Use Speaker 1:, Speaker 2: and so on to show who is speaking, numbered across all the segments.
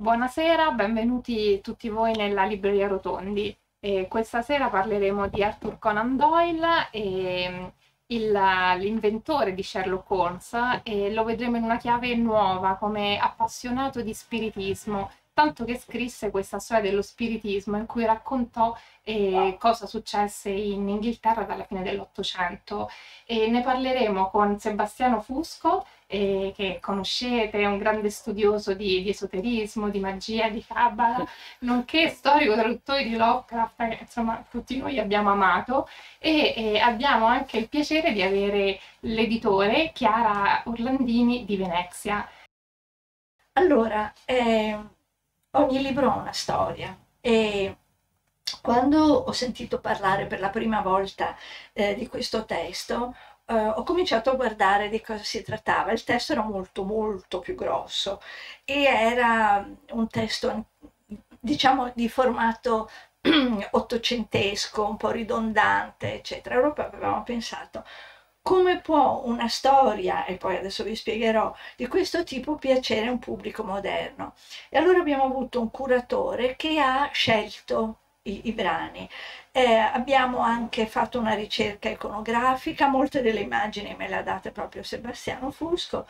Speaker 1: Buonasera, benvenuti tutti voi nella Libreria Rotondi. E questa sera parleremo di Arthur Conan Doyle, il, l'inventore di Sherlock Holmes, e lo vedremo in una chiave nuova come appassionato di spiritismo tanto che scrisse questa storia dello spiritismo in cui raccontò eh, cosa successe in Inghilterra dalla fine dell'Ottocento ne parleremo con Sebastiano Fusco eh, che conoscete, è un grande studioso di, di esoterismo, di magia, di cabala, nonché storico traduttore di Lovecraft, che insomma tutti noi abbiamo amato e, e abbiamo anche il piacere di avere l'editore Chiara Orlandini di Venezia.
Speaker 2: Allora, eh, ogni libro ha una storia e quando ho sentito parlare per la prima volta eh, di questo testo eh, ho cominciato a guardare di cosa si trattava. Il testo era molto molto più grosso e era un testo diciamo di formato ottocentesco, un po' ridondante, eccetera. Allora avevamo pensato come può una storia, e poi adesso vi spiegherò, di questo tipo piacere a un pubblico moderno? E allora abbiamo avuto un curatore che ha scelto i, i brani. Eh, abbiamo anche fatto una ricerca iconografica, molte delle immagini me le ha date proprio Sebastiano Fusco,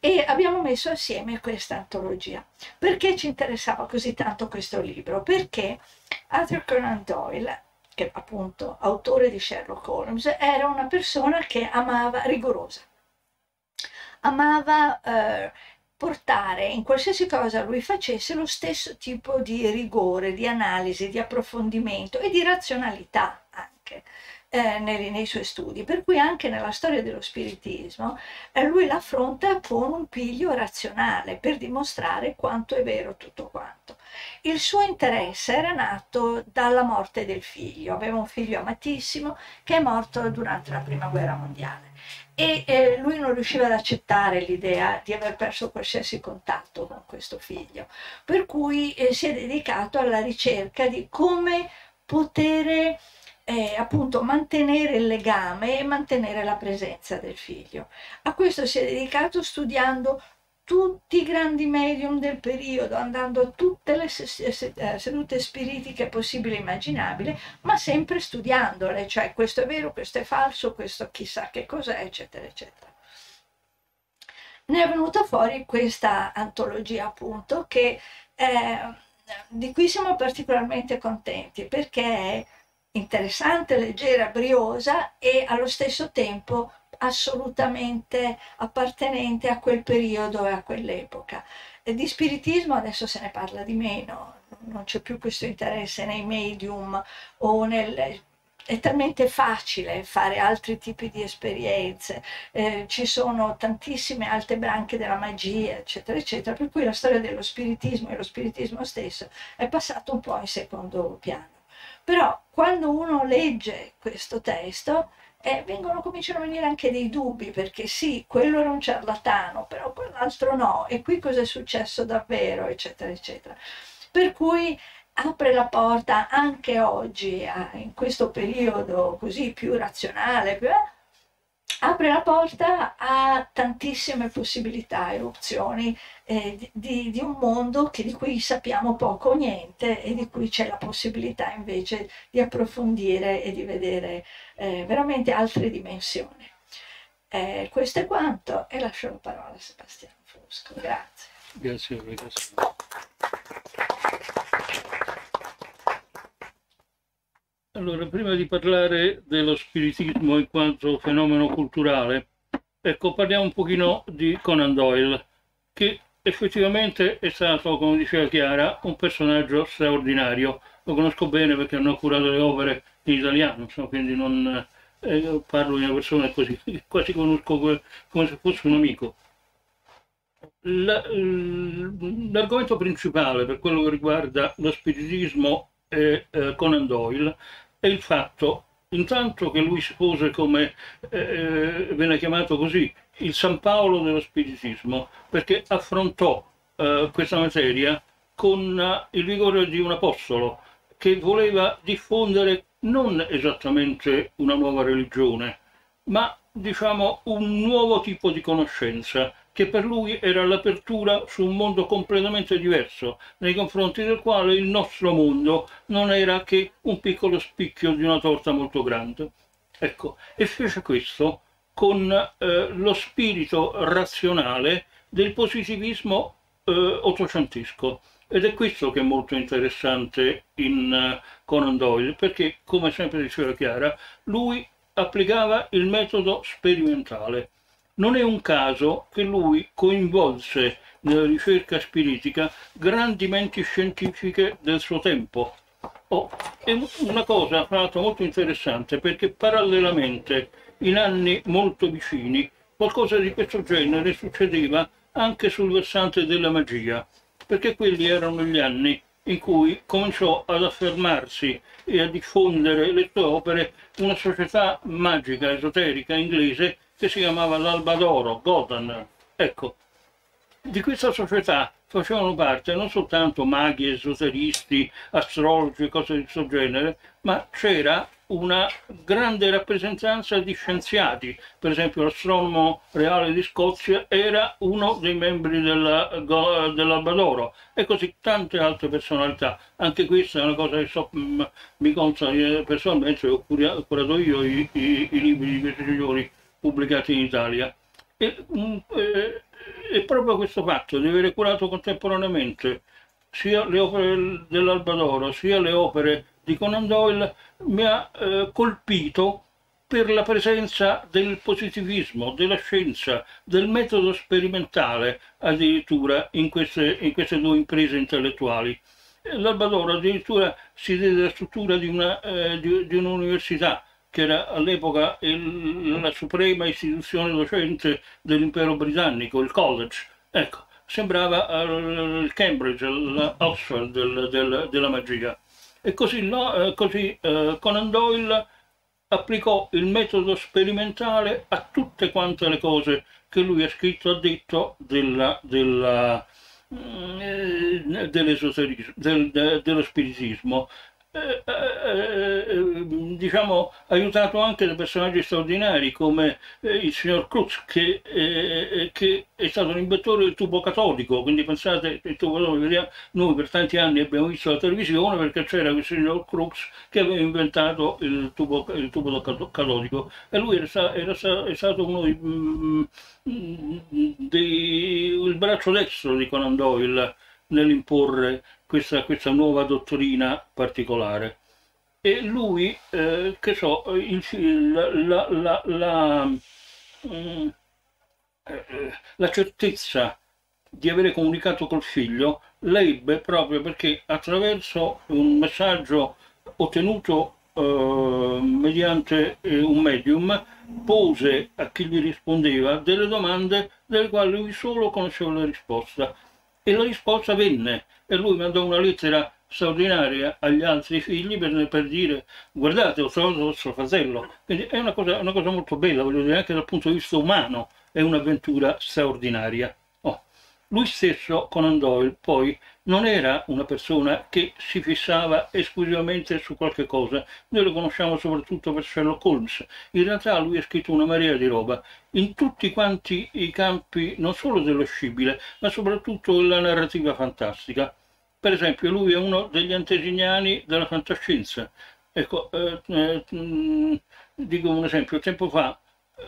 Speaker 2: e abbiamo messo assieme questa antologia. Perché ci interessava così tanto questo libro? Perché Arthur Conan Doyle che appunto autore di Sherlock Holmes, era una persona che amava rigorosa, amava eh, portare in qualsiasi cosa lui facesse lo stesso tipo di rigore, di analisi, di approfondimento e di razionalità anche eh, nei, nei, suoi studi, per cui anche nella storia dello spiritismo eh, lui l'affronta con un piglio razionale per dimostrare quanto è vero tutto quanto. Il suo interesse era nato dalla morte del figlio, aveva un figlio amatissimo che è morto durante la prima guerra mondiale e eh, lui non riusciva ad accettare l'idea di aver perso qualsiasi contatto con questo figlio, per cui eh, si è dedicato alla ricerca di come poter è appunto mantenere il legame e mantenere la presenza del figlio. A questo si è dedicato studiando tutti i grandi medium del periodo, andando a tutte le eh, sedute spiritiche possibili e immaginabili, ma sempre studiandole, cioè questo è vero, questo è falso, questo chissà che cos'è, eccetera, eccetera. Ne è venuta fuori questa antologia appunto che eh, di cui siamo particolarmente contenti perché è interessante, leggera, briosa e allo stesso tempo assolutamente appartenente a quel periodo e a quell'epoca. Di spiritismo adesso se ne parla di meno, non c'è più questo interesse nei medium o nel è talmente facile fare altri tipi di esperienze, eh, ci sono tantissime altre branche della magia, eccetera, eccetera, per cui la storia dello spiritismo e lo spiritismo stesso è passato un po' in secondo piano. Però quando uno legge questo testo eh, vengono, cominciano a venire anche dei dubbi, perché sì, quello era un ciarlatano, però quell'altro no, e qui cosa è successo davvero, eccetera, eccetera. Per cui apre la porta anche oggi, in questo periodo così più razionale, più, eh, apre la porta a tantissime possibilità e opzioni eh, di, di, un mondo che, di cui sappiamo poco o niente e di cui c'è la possibilità invece di approfondire e di vedere eh, veramente altre dimensioni. Eh, questo è quanto e lascio la parola a Sebastiano Fusco. Grazie.
Speaker 3: Grazie, grazie. Allora, prima di parlare dello spiritismo in quanto fenomeno culturale, ecco, parliamo un pochino di Conan Doyle, che effettivamente è stato, come diceva Chiara, un personaggio straordinario. Lo conosco bene perché hanno curato le opere in italiano, insomma, quindi non eh, parlo di una persona così, quasi conosco come se fosse un amico. L'argomento principale per quello che riguarda lo spiritismo e eh, Conan Doyle è il fatto intanto che lui si pose come eh, eh, venne chiamato così il San Paolo dello spiritismo perché affrontò eh, questa materia con uh, il vigore di un apostolo che voleva diffondere non esattamente una nuova religione ma diciamo un nuovo tipo di conoscenza che per lui era l'apertura su un mondo completamente diverso, nei confronti del quale il nostro mondo non era che un piccolo spicchio di una torta molto grande. Ecco, e fece questo con eh, lo spirito razionale del positivismo eh, ottocentesco. Ed è questo che è molto interessante in uh, Conan Doyle, perché, come sempre diceva Chiara, lui applicava il metodo sperimentale. Non è un caso che lui coinvolse nella ricerca spiritica grandi menti scientifiche del suo tempo. Oh, è una cosa, tra l'altro, molto interessante perché parallelamente, in anni molto vicini, qualcosa di questo genere succedeva anche sul versante della magia, perché quelli erano gli anni in cui cominciò ad affermarsi e a diffondere le sue opere una società magica, esoterica inglese che si chiamava l'Alba d'Oro, Godan. Ecco, di questa società facevano parte non soltanto maghi, esoteristi, astrologi, cose di questo genere, ma c'era una grande rappresentanza di scienziati. Per esempio l'astronomo reale di Scozia era uno dei membri della, dell'Alba d'Oro e così tante altre personalità. Anche questa è una cosa che so, mm, mi consta personalmente, ho curato io i, i, i libri di questi signori pubblicati in Italia. E, mm, e, e proprio questo fatto di avere curato contemporaneamente sia le opere dell'Alba d'Oro sia le opere di Conan Doyle mi ha eh, colpito per la presenza del positivismo, della scienza, del metodo sperimentale addirittura in queste, in queste due imprese intellettuali. L'Albadoro addirittura si diede la struttura di, eh, di, di un'università che era all'epoca la suprema istituzione docente dell'impero britannico, il college. Ecco, sembrava uh, il Cambridge, l'Oxford del, del, della magia. E così, no, eh, così eh, Conan Doyle applicò il metodo sperimentale a tutte quante le cose che lui ha scritto, ha detto della, della, mm, eh, del, dello spiritismo diciamo, aiutato anche da personaggi straordinari come eh, il signor Cruz che, eh, che, è stato l'inventore del tubo catodico, quindi pensate, il tubo catodico, noi per tanti anni abbiamo visto la televisione perché c'era questo signor Cruz che aveva inventato il tubo, il tubo catodico. E lui era, era, è stato uno dei, mm, mm, dei, il braccio destro di Conan Doyle nell'imporre questa, questa nuova dottrina particolare. E lui, eh, che so, il, la, la, la, mm, eh, la certezza di avere comunicato col figlio l'ebbe proprio perché attraverso un messaggio ottenuto eh, mediante eh, un medium pose a chi gli rispondeva delle domande delle quali lui solo conosceva la risposta e la risposta venne e lui mandò una lettera straordinaria agli altri figli per, per dire guardate ho trovato vostro fratello quindi è una cosa, una cosa molto bella voglio dire anche dal punto di vista umano è un'avventura straordinaria lui stesso, Conan Doyle, poi non era una persona che si fissava esclusivamente su qualche cosa. Noi lo conosciamo soprattutto per Sherlock Holmes. In realtà lui ha scritto una marea di roba in tutti quanti i campi, non solo dello scibile, ma soprattutto della narrativa fantastica. Per esempio, lui è uno degli antesignani della fantascienza. Ecco, eh, eh, mm, dico un esempio, tempo fa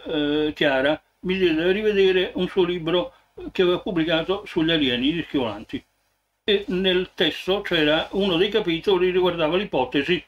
Speaker 3: eh, Chiara mi diede a rivedere un suo libro che aveva pubblicato sugli alieni, gli schivolanti. E nel testo c'era uno dei capitoli riguardava l'ipotesi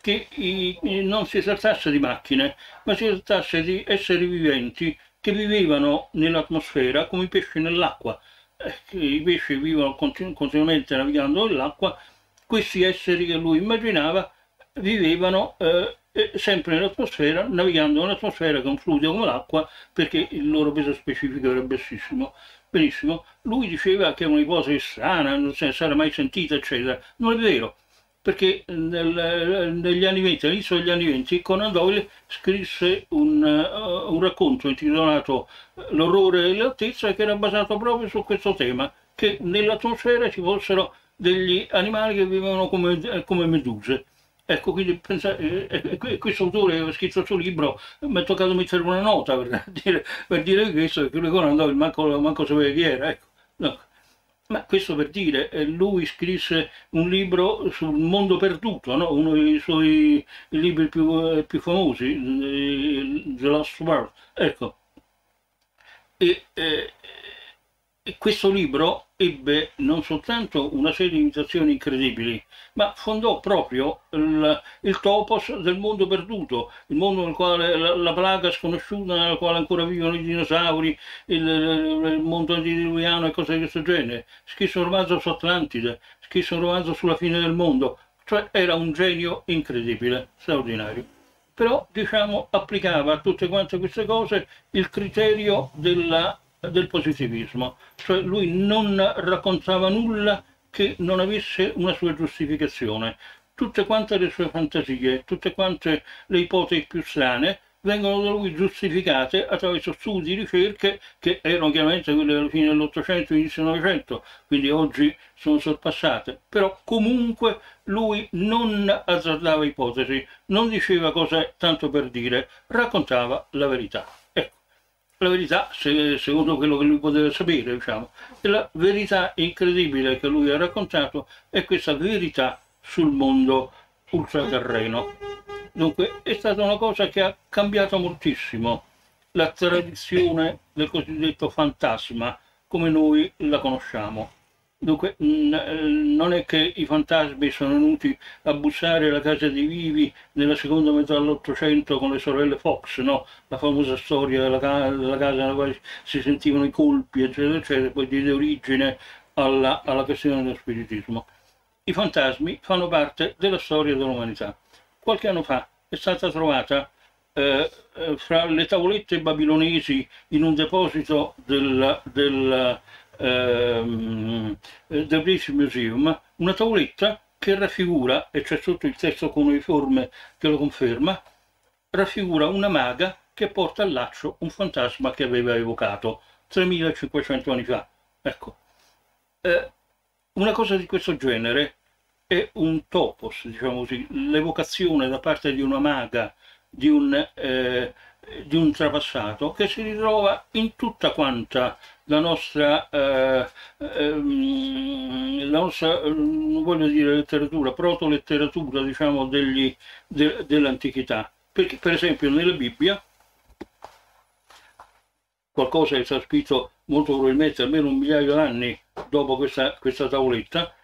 Speaker 3: che i, non si trattasse di macchine, ma si trattasse di esseri viventi che vivevano nell'atmosfera come i pesci nell'acqua. Eh, I pesci vivono continu continuamente navigando nell'acqua, questi esseri che lui immaginava vivevano eh, sempre nell'atmosfera, navigando nell'atmosfera con fluido come l'acqua, perché il loro peso specifico era bassissimo. Benissimo, lui diceva che è un'ipotesi strana, non ne sarà mai sentita, eccetera. Non è vero, perché nel, negli anni 20, all'inizio degli anni 20, Conan Doyle scrisse un, uh, un racconto intitolato L'orrore e l'altezza che era basato proprio su questo tema, che nell'atmosfera ci fossero degli animali che vivevano come, come meduse Ecco, quindi pensa, eh, eh, questo autore ha scritto il suo libro, mi è toccato mettere una nota per dire, per dire questo, che lui quando andò, manco, manco sapeva chi era, ecco. No. Ma questo per dire, eh, lui scrisse un libro sul mondo perduto, no? uno dei suoi libri più, eh, più famosi, The Lost World. Ecco. E, eh, questo libro ebbe non soltanto una serie di imitazioni incredibili, ma fondò proprio il, il topos del mondo perduto, il mondo nel quale la, la, plaga sconosciuta nel quale ancora vivono i dinosauri, il, il mondo antediluviano e cose di questo genere. Scrisse un romanzo su Atlantide, scrisse un romanzo sulla fine del mondo, cioè era un genio incredibile, straordinario. Però, diciamo, applicava a tutte quante queste cose il criterio della del positivismo, cioè lui non raccontava nulla che non avesse una sua giustificazione. Tutte quante le sue fantasie, tutte quante le ipotesi più strane vengono da lui giustificate attraverso studi, ricerche che erano chiaramente quelle alla fine dell'Ottocento inizio del Novecento, quindi oggi sono sorpassate, però comunque lui non azzardava ipotesi, non diceva cose tanto per dire, raccontava la verità la verità, secondo quello che lui poteva sapere, diciamo. La verità incredibile che lui ha raccontato è questa verità sul mondo ultraterreno. Dunque è stata una cosa che ha cambiato moltissimo la tradizione del cosiddetto fantasma come noi la conosciamo. Dunque non è che i fantasmi sono venuti a bussare alla casa dei vivi nella seconda metà dell'Ottocento con le sorelle Fox, no? la famosa storia della, casa, della casa nella quale si sentivano i colpi, eccetera, eccetera, poi diede origine alla, alla questione dello spiritismo. I fantasmi fanno parte della storia dell'umanità. Qualche anno fa è stata trovata eh, eh fra le tavolette babilonesi in un deposito del, del ehm, del British Museum una tavoletta che raffigura, e c'è sotto il testo cuneiforme che lo conferma, raffigura una maga che porta al laccio un fantasma che aveva evocato 3500 anni fa. Ecco, eh, una cosa di questo genere è un topos, diciamo così, l'evocazione da parte di una maga di un, eh, di un trapassato che si ritrova in tutta quanta la nostra, eh, ehm, la nostra, voglio dire letteratura, proto-letteratura diciamo de, dell'antichità. Perché per esempio nella Bibbia qualcosa è stato scritto molto probabilmente almeno un migliaio di anni dopo questa, questa tavoletta,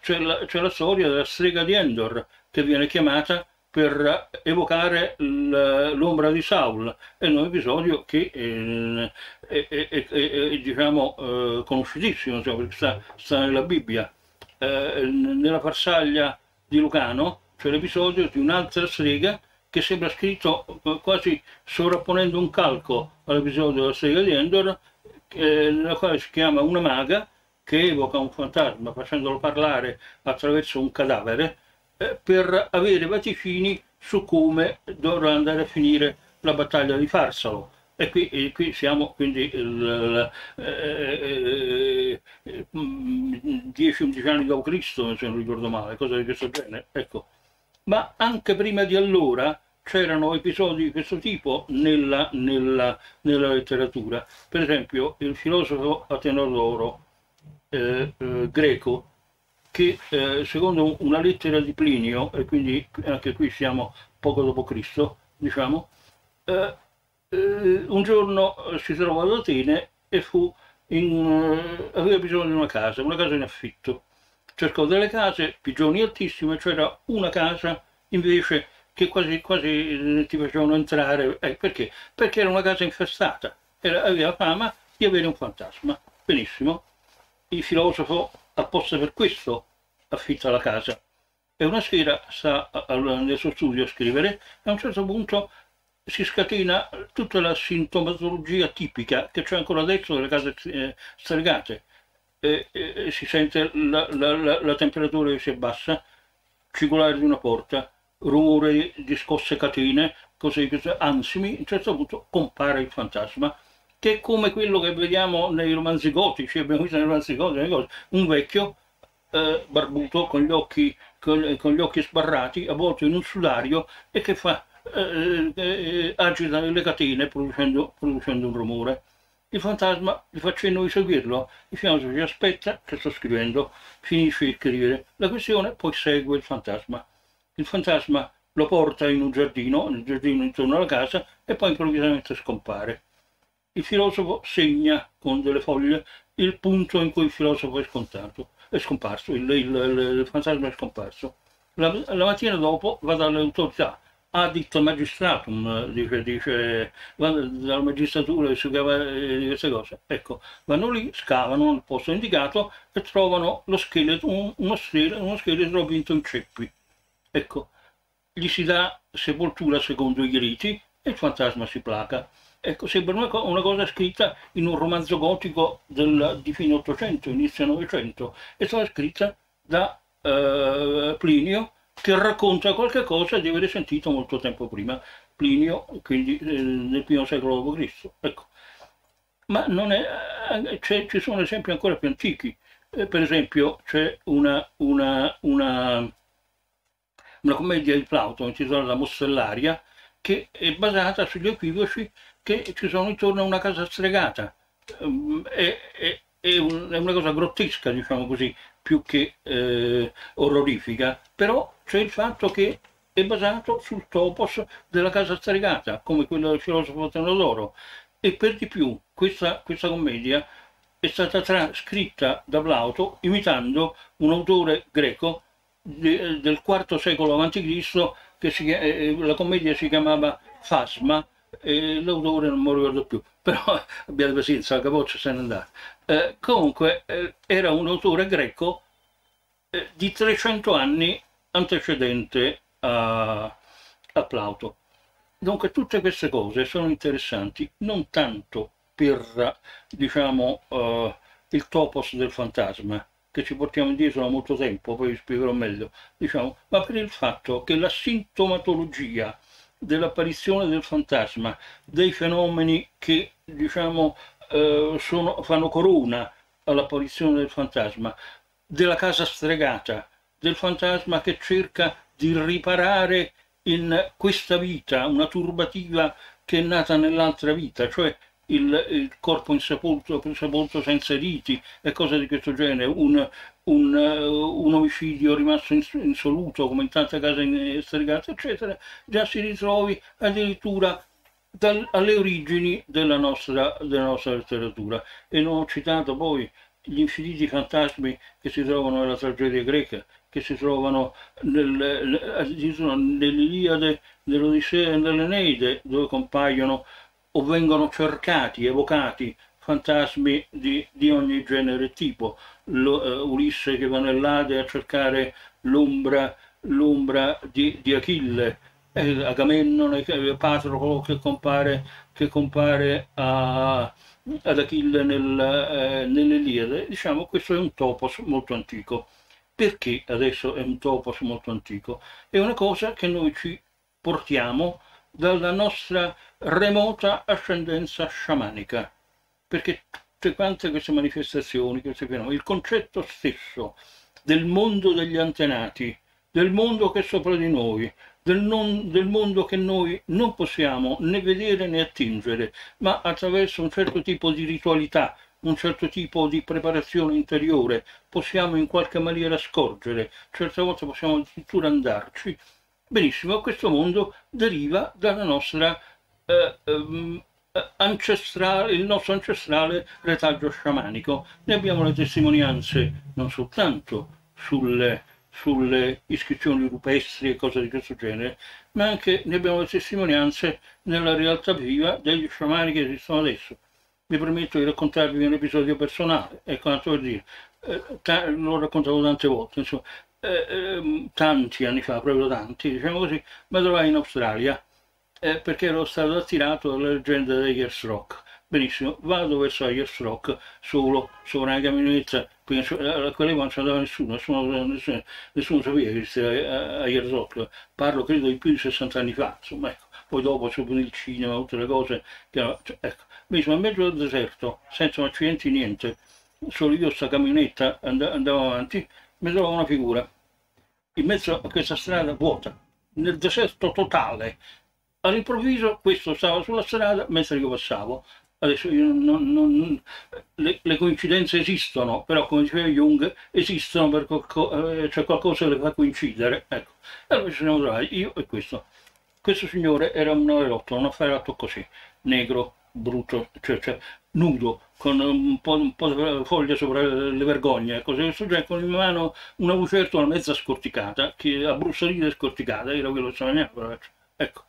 Speaker 3: c'è la, la storia della strega di Endor che viene chiamata per evocare l'ombra di Saul. È un episodio che eh, è, è, è, è diciamo, eh, conosciutissimo, cioè, sta, sta, nella Bibbia. Eh, nella farsaglia di Lucano c'è l'episodio di un'altra strega che sembra scritto quasi sovrapponendo un calco all'episodio della strega di Endor, nella quale si chiama una maga che evoca un fantasma facendolo parlare attraverso un cadavere per avere vaticini su come dovrà andare a finire la battaglia di Farsalo. E qui, e qui siamo quindi 10-11 anni dopo Cristo, se non ricordo male, cose di questo genere. Ecco. Ma anche prima di allora c'erano episodi di questo tipo nella, nella, nella, letteratura. Per esempio, il filosofo Atenodoro eh, eh, greco che eh, secondo una lettera di Plinio, e quindi anche qui siamo poco dopo Cristo, diciamo, eh, eh, un giorno si trovò ad Atene e fu in, eh, aveva bisogno di una casa, una casa in affitto. Cercò delle case, pigioni altissime, c'era una casa invece che quasi, quasi eh, ti facevano entrare. Eh, perché? Perché era una casa infestata, era, aveva fama di avere un fantasma. Benissimo. Il filosofo apposta per questo affitta la casa. E una sera sta nel suo studio a scrivere e a un certo punto si scatena tutta la sintomatologia tipica che c'è ancora adesso nelle case eh, stregate. E, e, si sente la, la, la, la, temperatura che si abbassa, cigolare di una porta, rumore di scosse catene, così, così ansimi, a un certo punto compare il fantasma che è come quello che vediamo nei romanzi gotici, abbiamo visto nei romanzi gotici, un vecchio eh, barbuto con gli occhi con, con, gli occhi sbarrati, avvolto in un sudario e che fa, eh, eh, agita le catene producendo, producendo, un rumore. Il fantasma gli fa cenno di seguirlo, il filosofo ci aspetta che sto scrivendo, finisce di scrivere la questione, poi segue il fantasma. Il fantasma lo porta in un giardino, nel giardino intorno alla casa, e poi improvvisamente scompare. Il filosofo segna con delle foglie il punto in cui il filosofo è è scomparso, il, il, il fantasma è scomparso. La, la, mattina dopo va dalle autorità, additto magistratum, dice, dice dalla magistratura e si chiama eh, di queste cose. Ecco, vanno lì, scavano nel posto indicato e trovano lo scheletro, un, uno, scheletro, uno scheletro avvinto in ceppi. Ecco, gli si dà sepoltura secondo i riti e il fantasma si placa. Ecco, sembra una, una, cosa scritta in un romanzo gotico del, di fine 800, inizio 900, è stata scritta da uh, Plinio che racconta qualche cosa di aver sentito molto tempo prima. Plinio, quindi eh, nel primo secolo d.C. Ecco. Ma è, ci sono esempi ancora più antichi. Eh, per esempio c'è una, una, una, una commedia di Plauto intitolata La Mossellaria, che è basata sugli equivoci che ci sono intorno a una casa stregata. Ehm, è, è, è, una cosa grottesca, diciamo così, più che eh, orrorifica, però c'è il fatto che è basato sul topos della casa stregata, come quello del filosofo Tenodoro. E per di più, questa, questa commedia è stata scritta da Plauto imitando un autore greco de, del IV secolo a.C. che si, eh, la commedia si chiamava Fasma e l'autore non mi ricordo più, però abbiate pazienza, la capoccia se n'è andata. Eh, comunque eh, era un autore greco eh, di 300 anni antecedente a, a Plauto. Dunque tutte queste cose sono interessanti non tanto per diciamo, uh, il topos del fantasma, che ci portiamo indietro da molto tempo, poi vi spiegherò meglio, diciamo, ma per il fatto che la sintomatologia dell'apparizione del fantasma, dei fenomeni che diciamo, eh, sono, fanno corona all'apparizione del fantasma, della casa stregata, del fantasma che cerca di riparare in questa vita una turbativa che è nata nell'altra vita, cioè il, il corpo insepolto, sepolto senza riti e cose di questo genere, un, un, un omicidio rimasto insoluto come in tante case stregate, eccetera, già si ritrovi addirittura dal, alle origini della nostra, della nostra letteratura. E non ho citato poi gli infiniti fantasmi che si trovano nella tragedia greca, che si trovano nel, nell'Iliade, nell'Odissea e nell'Eneide, dove compaiono o vengono cercati, evocati fantasmi di, di ogni genere tipo. Lo, uh, Ulisse che va nell'Ade a cercare l'ombra, l'ombra di, di, Achille, eh, Agamennone, Patroclo che compare, che compare a, ad Achille nel, eh, nell'Iliade. Diciamo questo è un topos molto antico. Perché adesso è un topos molto antico? È una cosa che noi ci portiamo dalla nostra remota ascendenza sciamanica, perché tutte quante queste manifestazioni, questi fenomeni, il concetto stesso del mondo degli antenati, del mondo che è sopra di noi, del, non, del, mondo che noi non possiamo né vedere né attingere, ma attraverso un certo tipo di ritualità, un certo tipo di preparazione interiore, possiamo in qualche maniera scorgere, certe volte possiamo addirittura andarci. Benissimo, questo mondo deriva dalla nostra eh, ehm, il nostro ancestrale retaggio sciamanico. Ne abbiamo le testimonianze non soltanto sulle, sulle iscrizioni rupestri e cose di questo genere, ma anche ne abbiamo le testimonianze nella realtà viva degli sciamani che esistono adesso. Mi permetto di raccontarvi un episodio personale, ecco tanto per dire, eh, l'ho raccontato tante volte, insomma, eh, eh, tanti anni fa, proprio tanti, diciamo così, mi trovai in Australia eh, perché ero stato attirato dalla leggenda degli Ayers Rock. Benissimo, vado verso Ayers Rock solo, sopra una camionetta, a quelle non ci andava nessuno, nessuno, nessuno, nessuno sapeva che esisteva Ayers Rock, parlo credo di più di 60 anni fa, insomma ecco. Poi dopo c'è il cinema, tutte le cose, che, cioè, ecco. Benissimo, a mezzo del deserto, senza accidenti niente, solo io sta camionetta andavo avanti, mi trovo una figura in mezzo a questa strada vuota, nel deserto totale. All'improvviso questo stava sulla strada mentre io passavo. Adesso io non, non, le, le, coincidenze esistono, però come diceva Jung, esistono perché eh, c'è qualcosa che le fa coincidere. Ecco. E allora ci siamo trovati, io e questo. Questo signore era un 9,8, un affairato così, negro, brutto, cioè, cioè, nudo, con un po', un po', di foglia sopra le vergogne, cose questo genere, con in mano una lucertola mezza scorticata, che a brussolina scorticata, era quello che sognava. Ecco,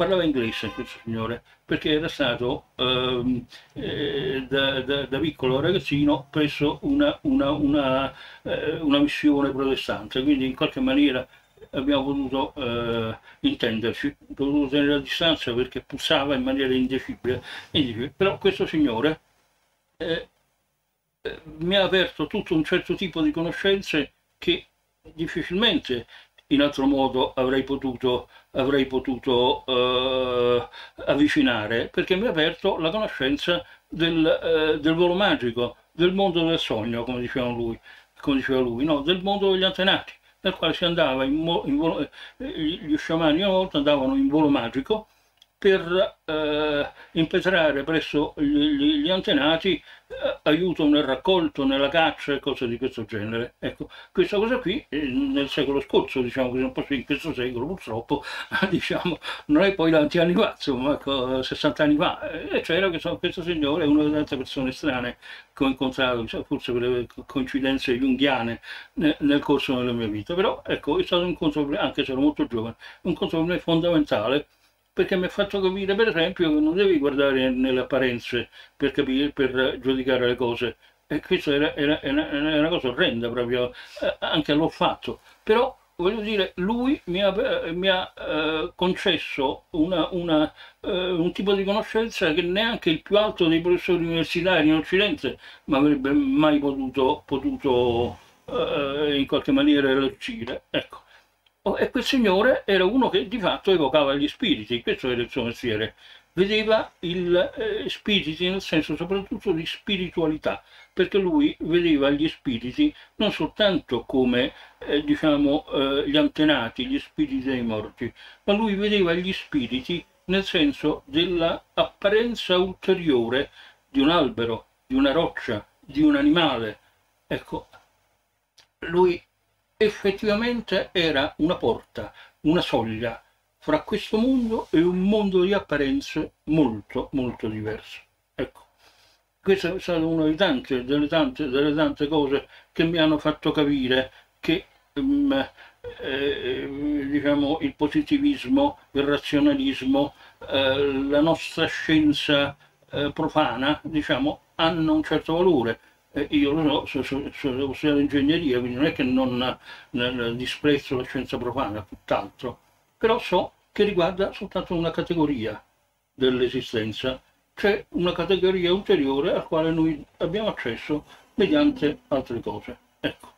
Speaker 3: parlava inglese questo signore, perché era stato ehm, eh, da, da, da, piccolo ragazzino presso una, una, una, eh, una missione protestante, quindi in qualche maniera abbiamo potuto eh, intenderci, dovuto tenere a distanza perché pussava in maniera indecibile, indecibile. però questo signore eh, eh, mi ha aperto tutto un certo tipo di conoscenze che difficilmente in altro modo avrei potuto, avrei potuto eh, avvicinare, perché mi ha aperto la conoscenza del, eh, del volo magico, del mondo del sogno, come diceva lui, come diceva lui no? del mondo degli antenati nel quale si andava in, in volo, eh, gli sciamani una volta andavano in volo magico per eh, impetrare presso gli, gli antenati eh, aiuto nel raccolto, nella caccia e cose di questo genere. Ecco, questa cosa qui eh, nel secolo scorso, diciamo così, un po' in questo secolo purtroppo, diciamo, non è poi tanti anni fa, insomma, ecco, 60 anni fa, e c'era questo, questo signore, una delle tante persone strane che ho incontrato, diciamo, forse per le coincidenze junghiane nel, nel corso della mia vita, però ecco, è stato un incontro, anche se ero molto giovane, un incontro per me fondamentale, perché mi ha fatto capire per esempio che non devi guardare nelle apparenze per, capire, per giudicare le cose. E questo era, era, era, una cosa orrenda proprio eh, anche all'olfatto però voglio dire lui mi ha, mi ha eh, concesso una, una, eh, un tipo di conoscenza che neanche il più alto dei professori universitari in Occidente mi avrebbe mai potuto, potuto eh, in qualche maniera elargire. Ecco Oh, e quel signore era uno che di fatto evocava gli spiriti, questo era il suo mestiere, vedeva gli eh, spiriti nel senso soprattutto di spiritualità, perché lui vedeva gli spiriti non soltanto come eh, diciamo, eh, gli antenati, gli spiriti dei morti, ma lui vedeva gli spiriti nel senso dell'apparenza ulteriore di un albero, di una roccia, di un animale. Ecco, lui effettivamente era una porta, una soglia fra questo mondo e un mondo di apparenze molto, molto diverso. Ecco, questa è stata una delle delle tante, delle tante cose che mi hanno fatto capire che um, eh, diciamo, il positivismo, il razionalismo, eh, la nostra scienza eh, profana, diciamo, hanno un certo valore eh, io lo so, sono, sono studiato ingegneria, quindi non è che non, non disprezzo la scienza profana, tutt'altro, però so che riguarda soltanto una categoria dell'esistenza, c'è una categoria ulteriore al quale noi abbiamo accesso mediante altre cose. Ecco.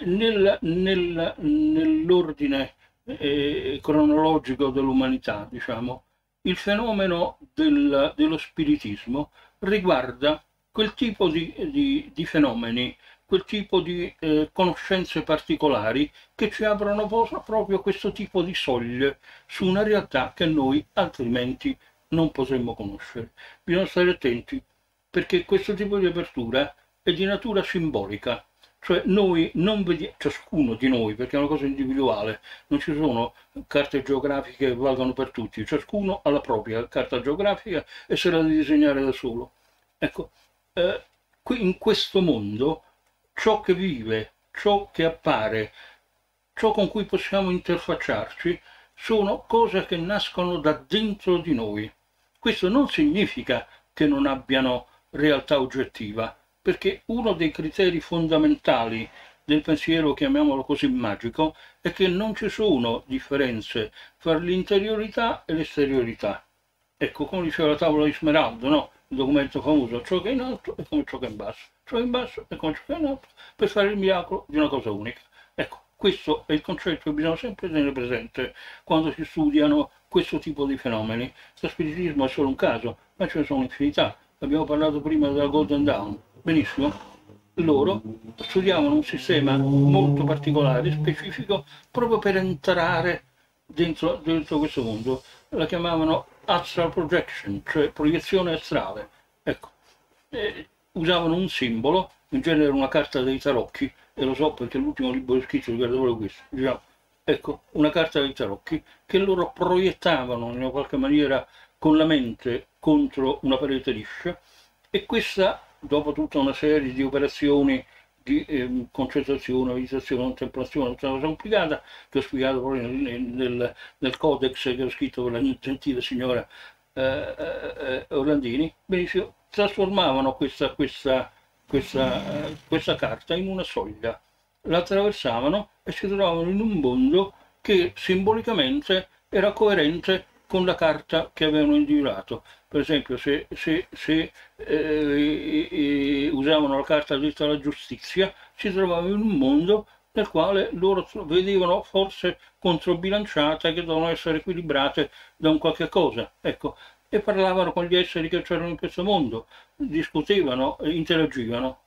Speaker 3: Nel, nel, nell'ordine eh, cronologico dell'umanità, diciamo, il fenomeno del, dello spiritismo riguarda quel tipo di, di, di fenomeni, quel tipo di eh, conoscenze particolari che ci aprono proprio questo tipo di soglie su una realtà che noi altrimenti non potremmo conoscere. Bisogna stare attenti perché questo tipo di apertura è di natura simbolica, cioè noi non vediamo, ciascuno di noi, perché è una cosa individuale, non ci sono carte geografiche che valgono per tutti, ciascuno ha la propria carta geografica e se la deve disegnare da solo. Ecco, eh, in questo mondo ciò che vive, ciò che appare, ciò con cui possiamo interfacciarci, sono cose che nascono da dentro di noi. Questo non significa che non abbiano realtà oggettiva, perché uno dei criteri fondamentali del pensiero, chiamiamolo così magico, è che non ci sono differenze fra l'interiorità e l'esteriorità. Ecco, come diceva la tavola di Smeraldo, no? Documento famoso, ciò che è in alto è come ciò che è in basso, ciò che è in basso è come ciò che è in alto, per fare il miracolo di una cosa unica. Ecco, questo è il concetto che bisogna sempre tenere presente quando si studiano questo tipo di fenomeni. Lo spiritismo è solo un caso, ma ce ne sono infinità. Abbiamo parlato prima della Golden Dawn, benissimo. loro studiavano un sistema molto particolare, specifico, proprio per entrare dentro, dentro questo mondo. La chiamavano astral projection, cioè proiezione astrale. Ecco, eh, usavano un simbolo, in genere una carta dei tarocchi, e lo so perché l'ultimo libro scritto riguarda proprio questo, diciamo, ecco, una carta dei tarocchi che loro proiettavano in qualche maniera con la mente contro una parete liscia e questa, dopo tutta una serie di operazioni di eh, concentrazione, meditazione, contemplazione, tutta complicata che ho spiegato poi nel, nel, nel, codex che ho scritto per la gentile signora eh, eh, eh Orlandini, benissimo, trasformavano questa, questa, questa, eh, questa carta in una soglia, la attraversavano e si trovavano in un mondo che simbolicamente era coerente con la carta che avevano individuato. Per esempio, se, se, se eh, eh, usavano la carta detta alla giustizia, si trovavano in un mondo nel quale loro vedevano forse controbilanciate che devono essere equilibrate da un qualche cosa. Ecco, e parlavano con gli esseri che c'erano in questo mondo, discutevano, interagivano.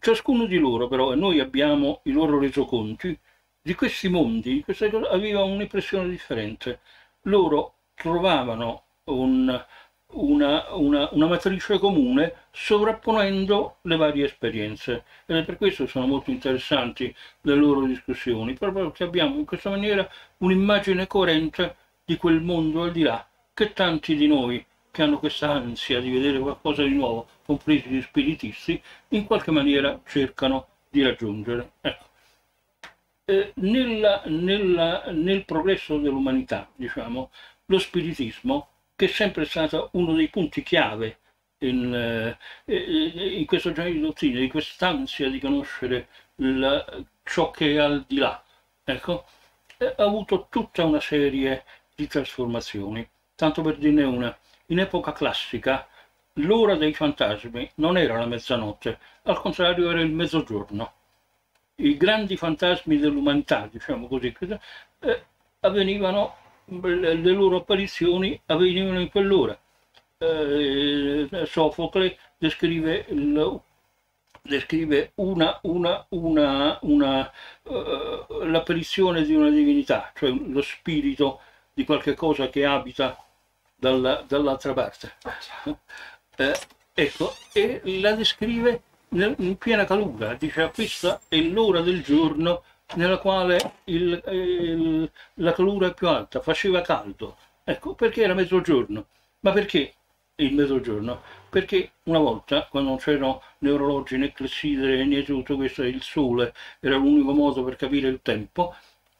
Speaker 3: Ciascuno di loro però, e noi abbiamo i loro resoconti, di questi mondi, queste cose, aveva un'impressione differente. Loro trovavano un, una, una, una, matrice comune sovrapponendo le varie esperienze ed è per questo che sono molto interessanti le loro discussioni, proprio perché abbiamo in questa maniera un'immagine coerente di quel mondo al di là che tanti di noi che hanno questa ansia di vedere qualcosa di nuovo, compresi gli spiritisti, in qualche maniera cercano di raggiungere. Ecco. Eh, nella, nella, nel progresso dell'umanità, diciamo, lo spiritismo, che è sempre stato uno dei punti chiave in, eh, in questo genere di dottrine, di quest'ansia di conoscere la, ciò che è al di là, ecco, ha avuto tutta una serie di trasformazioni. Tanto per dirne una, in epoca classica l'ora dei fantasmi non era la mezzanotte, al contrario era il mezzogiorno. I grandi fantasmi dell'umanità, diciamo così, eh, avvenivano, le loro apparizioni avvenivano in quell'ora. Eh, Sofocle descrive, il, descrive una, una, una, una uh, l'apparizione di una divinità, cioè lo spirito di qualche cosa che abita dalla, dall'altra parte. Eh, ecco, e la descrive in piena calura, dice questa è l'ora del giorno nella quale il, il, la calura è più alta, faceva caldo. Ecco, perché era mezzogiorno. Ma perché il mezzogiorno? Perché una volta, quando non c'erano né orologi né clessidere né tutto questo, il sole era l'unico modo per capire il tempo,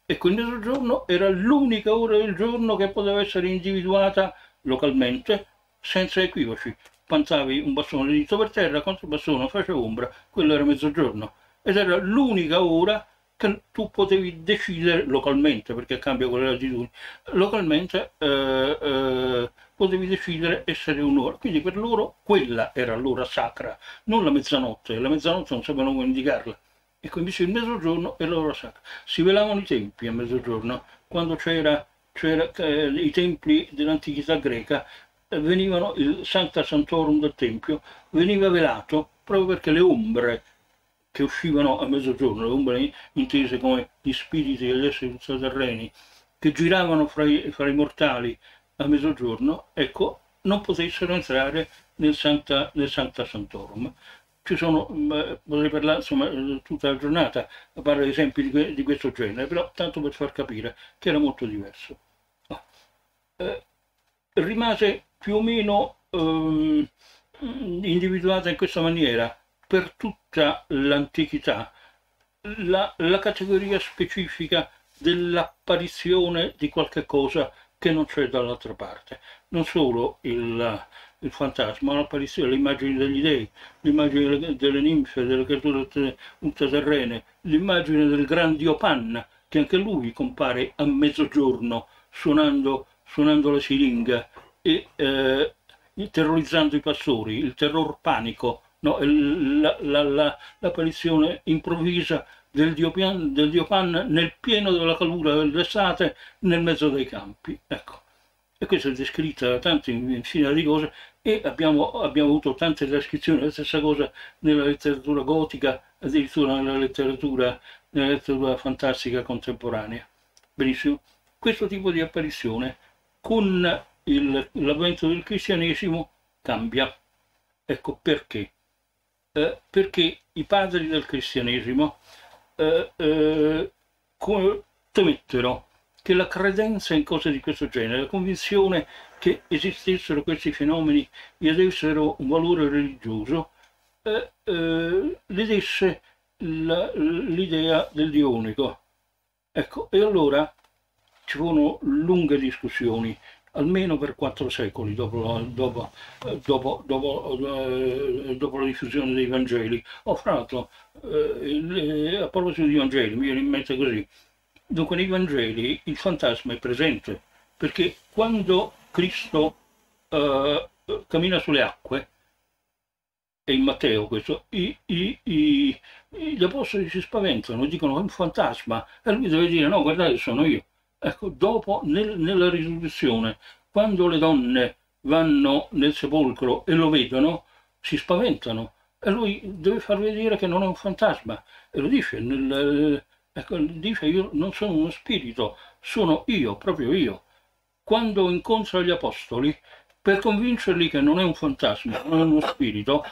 Speaker 3: ecco il mezzogiorno era l'unica ora del giorno che poteva essere individuata localmente senza equivoci. Panzavi un bastone di dito per terra, contro il bastone faceva ombra, quello era mezzogiorno. Ed era l'unica ora che tu potevi decidere localmente, perché cambia con le latitudini, localmente eh, eh, potevi decidere essere un'ora. Quindi per loro quella era l'ora sacra, non la mezzanotte. La mezzanotte non sapevano come indicarla. Ecco, invece il mezzogiorno è l'ora sacra. Si velavano i tempi a mezzogiorno, quando c'era eh, i templi dell'antichità greca venivano, il Sancta Santorum del Tempio veniva velato proprio perché le ombre che uscivano a mezzogiorno, le ombre intese come gli spiriti degli esseri ultraterreni, che giravano fra i, fra i mortali a mezzogiorno, ecco, non potessero entrare nel Sancta, nel Sancta Santorum. Ci sono, potrei parlare insomma, tutta la giornata a parlare di esempi di, di questo genere, però tanto per far capire che era molto diverso eh, rimase più o meno eh, individuata in questa maniera per tutta l'antichità la, la categoria specifica dell'apparizione di qualche cosa che non c'è dall'altra parte. Non solo il, il fantasma, l'apparizione, le immagini degli dei, l'immagine delle ninfe, delle creature ultraterrene, l'immagine del gran dio Pan, che anche lui compare a mezzogiorno suonando suonando la siringa e eh, terrorizzando i pastori, il terror panico, no? l'apparizione la, la, improvvisa del dio, Pan, del dio Pan nel pieno della calura dell'estate nel mezzo dei campi. Ecco. E questo è descritto da tante infinità di cose e abbiamo, abbiamo avuto tante trascrizioni, la stessa cosa nella letteratura gotica, addirittura nella letteratura, nella letteratura fantastica contemporanea. Benissimo. Questo tipo di apparizione con l'avvento del cristianesimo cambia. Ecco perché. Eh, perché i padri del cristianesimo eh, eh, temettero che la credenza in cose di questo genere, la convinzione che esistessero questi fenomeni e avessero un valore religioso, eh, eh, le desse l'idea del Dio unico. Ecco, e allora ci furono lunghe discussioni, almeno per quattro secoli dopo, dopo, dopo, dopo la diffusione dei Vangeli. Ho fra l'altro, eh, a proposito di Vangeli, mi viene in mente così, dunque nei Vangeli il fantasma è presente, perché quando Cristo eh, cammina sulle acque, è in Matteo questo, i, i, i, gli apostoli si spaventano, dicono è un fantasma, e lui deve dire no, guardate, sono io. Ecco, dopo, nel, nella risurrezione, quando le donne vanno nel sepolcro e lo vedono, si spaventano. E lui deve far vedere che non è un fantasma. E lo dice, nel, ecco, dice io non sono uno spirito, sono io, proprio io. Quando incontra gli apostoli, per convincerli che non è un fantasma, non è uno spirito,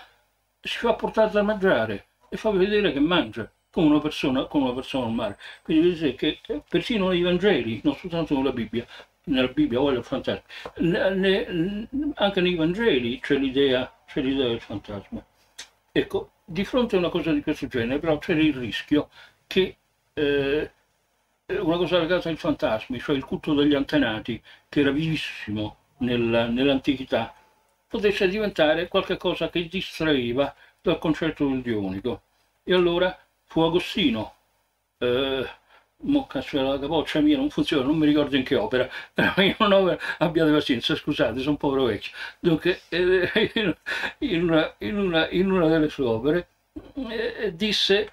Speaker 3: si fa portare da mangiare e fa vedere che mangia come una persona, come una persona normale. Quindi vedete che persino nei Vangeli, non soltanto nella Bibbia, nella Bibbia o nel fantasma, ne, anche nei Vangeli c'è l'idea, c'è del fantasma. Ecco, di fronte a una cosa di questo genere, però c'era il rischio che eh, una cosa legata ai fantasmi, cioè il culto degli antenati, che era vivissimo nel, nell'antichità, potesse diventare qualcosa che distraeva dal concetto del Dio unico. E allora fu Agostino, eh, mocca cioè la capoccia mia non funziona, non mi ricordo in che opera, non ho, abbiate pazienza, scusate, sono un povero vecchio. Dunque, eh, in, una, in, una, in, una, delle sue opere eh, disse,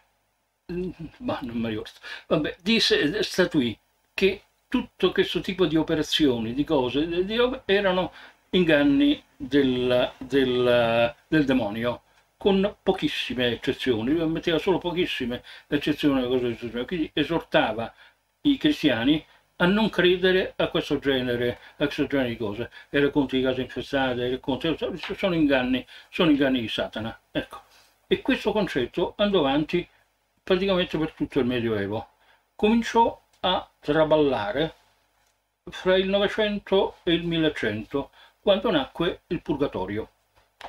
Speaker 3: ma non mi ricordo, vabbè, disse, statuì che tutto questo tipo di operazioni, di cose, di, erano inganni del, del, del demonio con pochissime eccezioni, lui metteva solo pochissime eccezioni alle cose di Gesù, quindi esortava i cristiani a non credere a questo genere, a questo genere di cose. Era contro i casi infestati, contro, sono inganni, sono inganni di Satana. Ecco. E questo concetto andò avanti praticamente per tutto il Medioevo. Cominciò a traballare fra il Novecento e il Millecento, quando nacque il Purgatorio.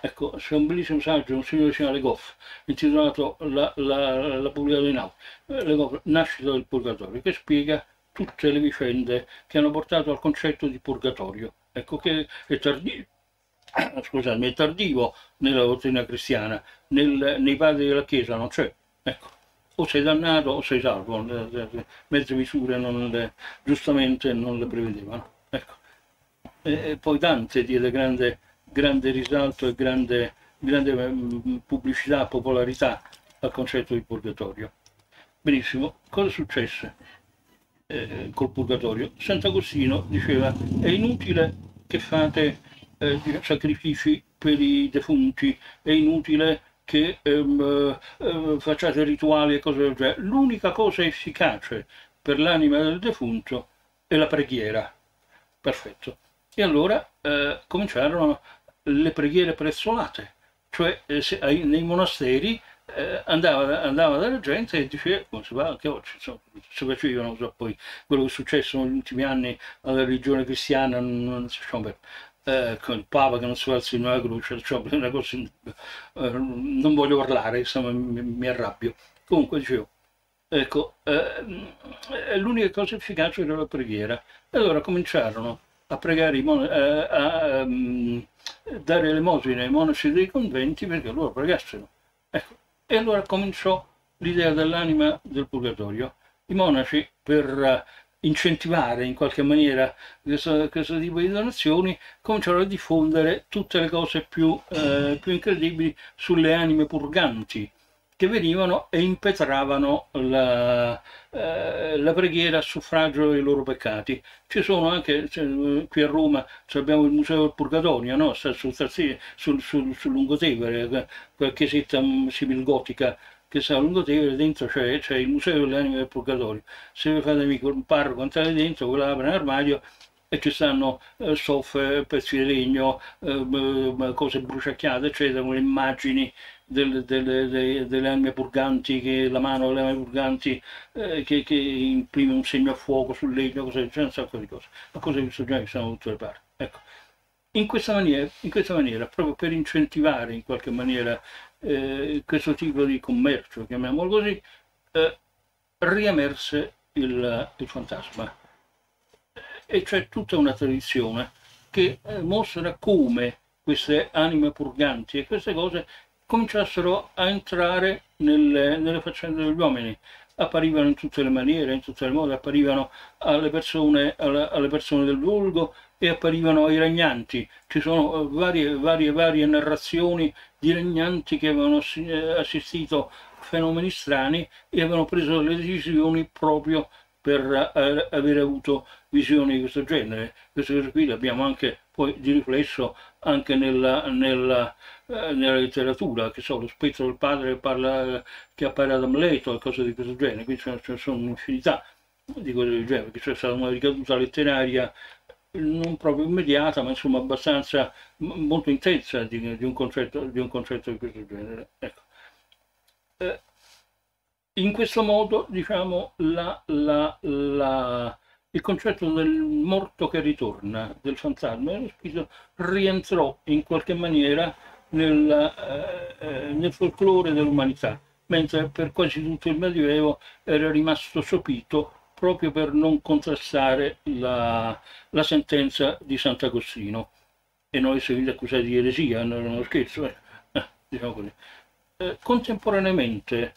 Speaker 3: Ecco, c'è un bellissimo saggio, un signore chiama Le Goff, intitolato La, la, la pubblicato in auto, eh, Le Goff, Nascita del Purgatorio, che spiega tutte le vicende che hanno portato al concetto di purgatorio. Ecco che è tardivo, scusami, è tardivo nella dottrina cristiana, nel, nei padri della Chiesa non c'è. Ecco, o sei dannato o sei salvo, le, le, le mezze misure non le, giustamente non le prevedevano. Ecco. E, e poi Dante diede grande grande risalto e grande, grande mm, pubblicità, popolarità al concetto di purgatorio. Benissimo, cosa successe eh, col purgatorio? Sant'Agostino diceva è inutile che fate eh, sacrifici per i defunti, è inutile che ehm, eh, facciate rituali e cose del genere. L'unica cosa efficace per l'anima del defunto è la preghiera. Perfetto. E allora eh, cominciarono le preghiere prezzolate, cioè eh, nei monasteri eh, andava, andava dalla gente e diceva, come si fa anche oggi, insomma, si facevano, so, poi quello che è successo negli ultimi anni alla religione cristiana, non, si insomma, eh, con il Papa che non si alza in una croce, cioè, una cosa, eh, non voglio parlare, insomma, mi, mi arrabbio. Comunque dicevo, ecco, eh, l'unica cosa efficace era la preghiera. E allora cominciarono a pregare i mon- eh, a, um, dare elemosine ai monaci dei conventi perché loro pregassero. Ecco. E allora cominciò l'idea dell'anima del purgatorio. I monaci, per uh, incentivare in qualche maniera questo, questo, tipo di donazioni, cominciarono a diffondere tutte le cose più, eh, più incredibili sulle anime purganti. Che venivano e impetravano la, eh, la preghiera a suffragio dei loro peccati. Ci sono anche cioè, qui a Roma abbiamo il Museo del Purgatorio, no? sul, sul, sul, sul Lungotevere, qualche chiesetta similgotica che sta a Lungotevere, dentro c'è, il Museo delle Anime del Purgatorio. Se vi fate amico un parroco entrate dentro, quello apre un armadio e ci stanno eh, soffe, pezzi di legno, eh, cose bruciacchiate, eccetera, con le immagini del, del, del, delle anime purganti, che la mano delle anime purganti eh, che, che, imprime un segno a fuoco sul legno, cose, c'è un sacco di cose, ma cose che sono già che sono da tutte le parti. Ecco. In questa, maniera, in questa maniera, proprio per incentivare in qualche maniera eh, questo tipo di commercio, chiamiamolo così, eh, riemerse il, il fantasma e c'è tutta una tradizione che eh, mostra come queste anime purganti e queste cose cominciassero a entrare nelle, nelle faccende degli uomini apparivano in tutte le maniere, in tutte le mode, apparivano alle persone, alle, alle persone del volgo e apparivano ai regnanti. Ci sono eh, varie, varie, varie narrazioni di regnanti che avevano eh, assistito a fenomeni strani e avevano preso delle decisioni proprio per eh, avere avuto visioni di questo genere. Queste cose qui le abbiamo anche poi di riflesso anche nella, nella, eh, nella letteratura, che so, lo spettro del padre che, parla, che appare ad Amleto e cose di questo genere, qui ce ne sono un'infinità di cose del genere, perché c'è stata una ricaduta letteraria non proprio immediata, ma insomma abbastanza molto intensa di, di, un, concetto, di un concetto di questo genere. Ecco. Eh, in questo modo, diciamo, la, la, la, il concetto del morto che ritorna, del fantasma, rientrò in qualche maniera nel, eh, eh, nel folklore dell'umanità, mentre per quasi tutto il Medioevo era rimasto sopito proprio per non contrastare la, la sentenza di Sant'Agostino. E noi siamo accusati di eresia, non è uno scherzo, eh, diciamo così. Eh, contemporaneamente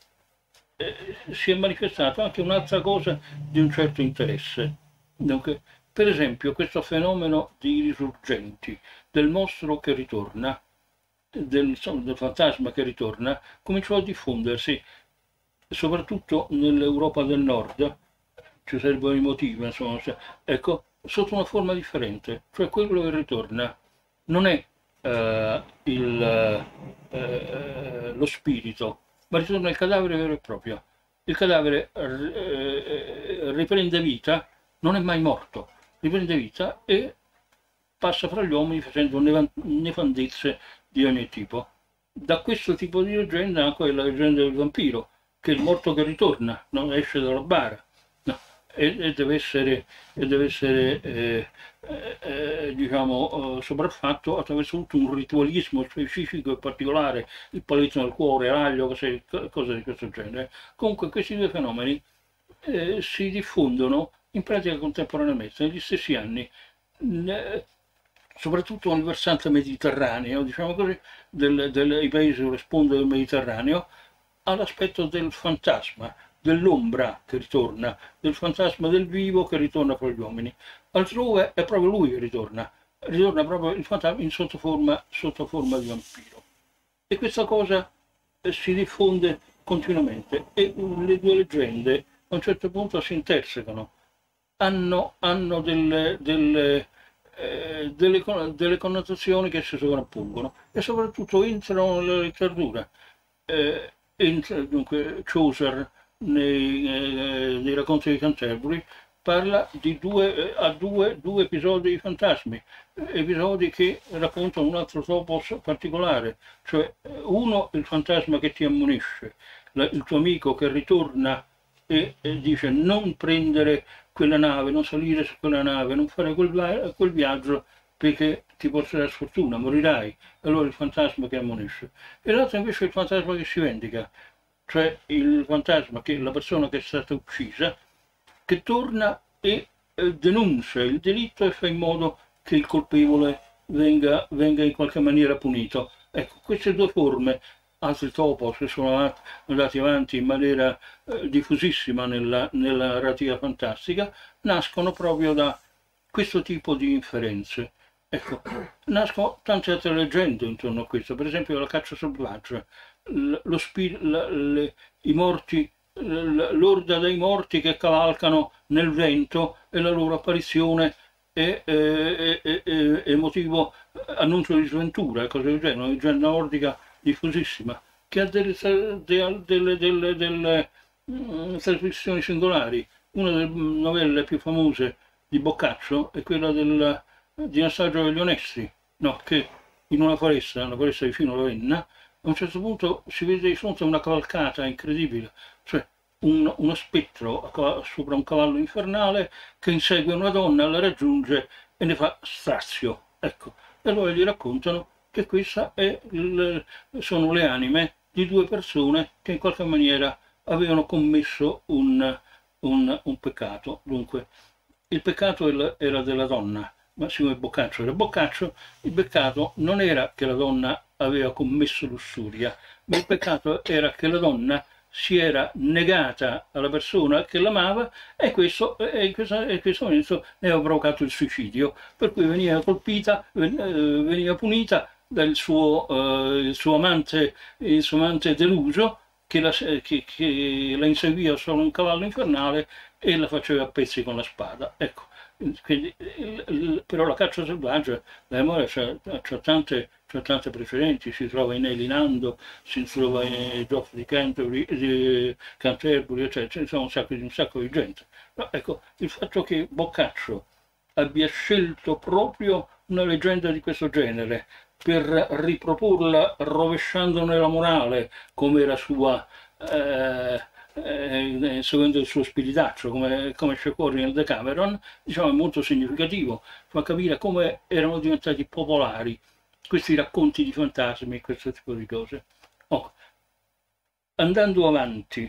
Speaker 3: eh, si è manifestato anche un'altra cosa di un certo interesse. Dunque, per esempio, questo fenomeno di risurgenti, del mostro che ritorna, del, del fantasma che ritorna, cominciò a diffondersi soprattutto nell'Europa del Nord, ci sarebbero i motivi, insomma, ecco, sotto una forma differente, cioè quello che ritorna non è eh, il, eh, lo spirito, ma ritorna il cadavere vero e proprio. Il cadavere eh, riprende vita, non è mai morto, riprende vita e passa fra gli uomini facendo nefandezze di ogni tipo. Da questo tipo di leggenda anche la leggenda del vampiro, che è il morto che ritorna, non esce dalla bara e, e deve essere, e deve essere eh, eh, diciamo, eh, sopraffatto attraverso tutto un ritualismo specifico e particolare, il palizzo nel cuore, l'aglio, cose, cose, di questo genere. Comunque questi due fenomeni eh, si diffondono in pratica contemporaneamente, negli stessi anni, soprattutto nel versante mediterraneo, diciamo così, del, dei paesi sulle sponde del Mediterraneo, all'aspetto del fantasma, dell'ombra che ritorna, del fantasma del vivo che ritorna fra gli uomini. Altrove è proprio lui che ritorna, ritorna proprio il fantasma in sotto forma, sotto forma di vampiro. E questa cosa eh, si diffonde continuamente e le due leggende a un certo punto si intersecano, hanno, hanno delle, delle, eh, delle, delle, connotazioni che si sovrappongono e soprattutto entrano nella letteratura. Eh, entra, dunque Chaucer nei, eh, nei racconti di Canterbury parla di due, eh, due, due, episodi di fantasmi, episodi che raccontano un altro topos particolare, cioè eh, uno il fantasma che ti ammonisce, il tuo amico che ritorna e, e, dice non prendere quella nave, non salire su quella nave, non fare quel, quel viaggio perché ti porterà sfortuna, morirai. Allora il fantasma che ammonisce. E l'altro invece è il fantasma che si vendica, cioè il fantasma che la persona che è stata uccisa, che torna e eh, denuncia il delitto e fa in modo che il colpevole venga, venga in qualche maniera punito. Ecco, queste due forme, altri topos che sono andati avanti in maniera eh, diffusissima nella, nella narrativa fantastica, nascono proprio da questo tipo di inferenze. Ecco, nascono tante altre leggende intorno a questo, per esempio la caccia selvaggia, lo spirito, le, i morti, l'orda dei morti che cavalcano nel vento e la loro apparizione è, è, è, è motivo annuncio di sventura cose del genere, una leggenda nordica diffusissima che ha delle, delle, delle, delle, delle mm, trasmissioni singolari. Una delle novelle più famose di Boccaccio è quella del, di Assaggio degli Onesti, no, che in una foresta, una foresta vicino Ravenna, a un certo punto si vede di fronte una cavalcata incredibile, cioè un, uno spettro sopra un cavallo infernale che insegue una donna, la raggiunge e ne fa strazio. Ecco, e allora gli raccontano che queste sono le anime di due persone che in qualche maniera avevano commesso un, un, un peccato. Dunque, il peccato era della donna, ma siccome Boccaccio era Boccaccio, il peccato non era che la donna aveva commesso lussuria, ma il peccato era che la donna si era negata alla persona che l'amava e questo, in questo momento ne aveva provocato il suicidio, per cui veniva colpita, eh, veniva punita dal suo, il suo, amante, suo amante deluso che la, che, che la inseguiva solo un cavallo infernale e la faceva a pezzi con la spada. Ecco, quindi, però la caccia selvaggia, la memoria ha tante, tante, precedenti, si trova in Elinando, si trova in Geoffrey di Canterbury, di Canterbury eccetera, sono un sacco, un sacco di gente. Ma ecco, il fatto che Boccaccio abbia scelto proprio una leggenda di questo genere per riproporla rovesciandone la morale, come era sua... Eh, eh, seguendo il suo spiritaccio come, come c'è fuori nel Decameron, diciamo è molto significativo, fa capire come erano diventati popolari questi racconti di fantasmi e questo tipo di cose. Oh, andando avanti,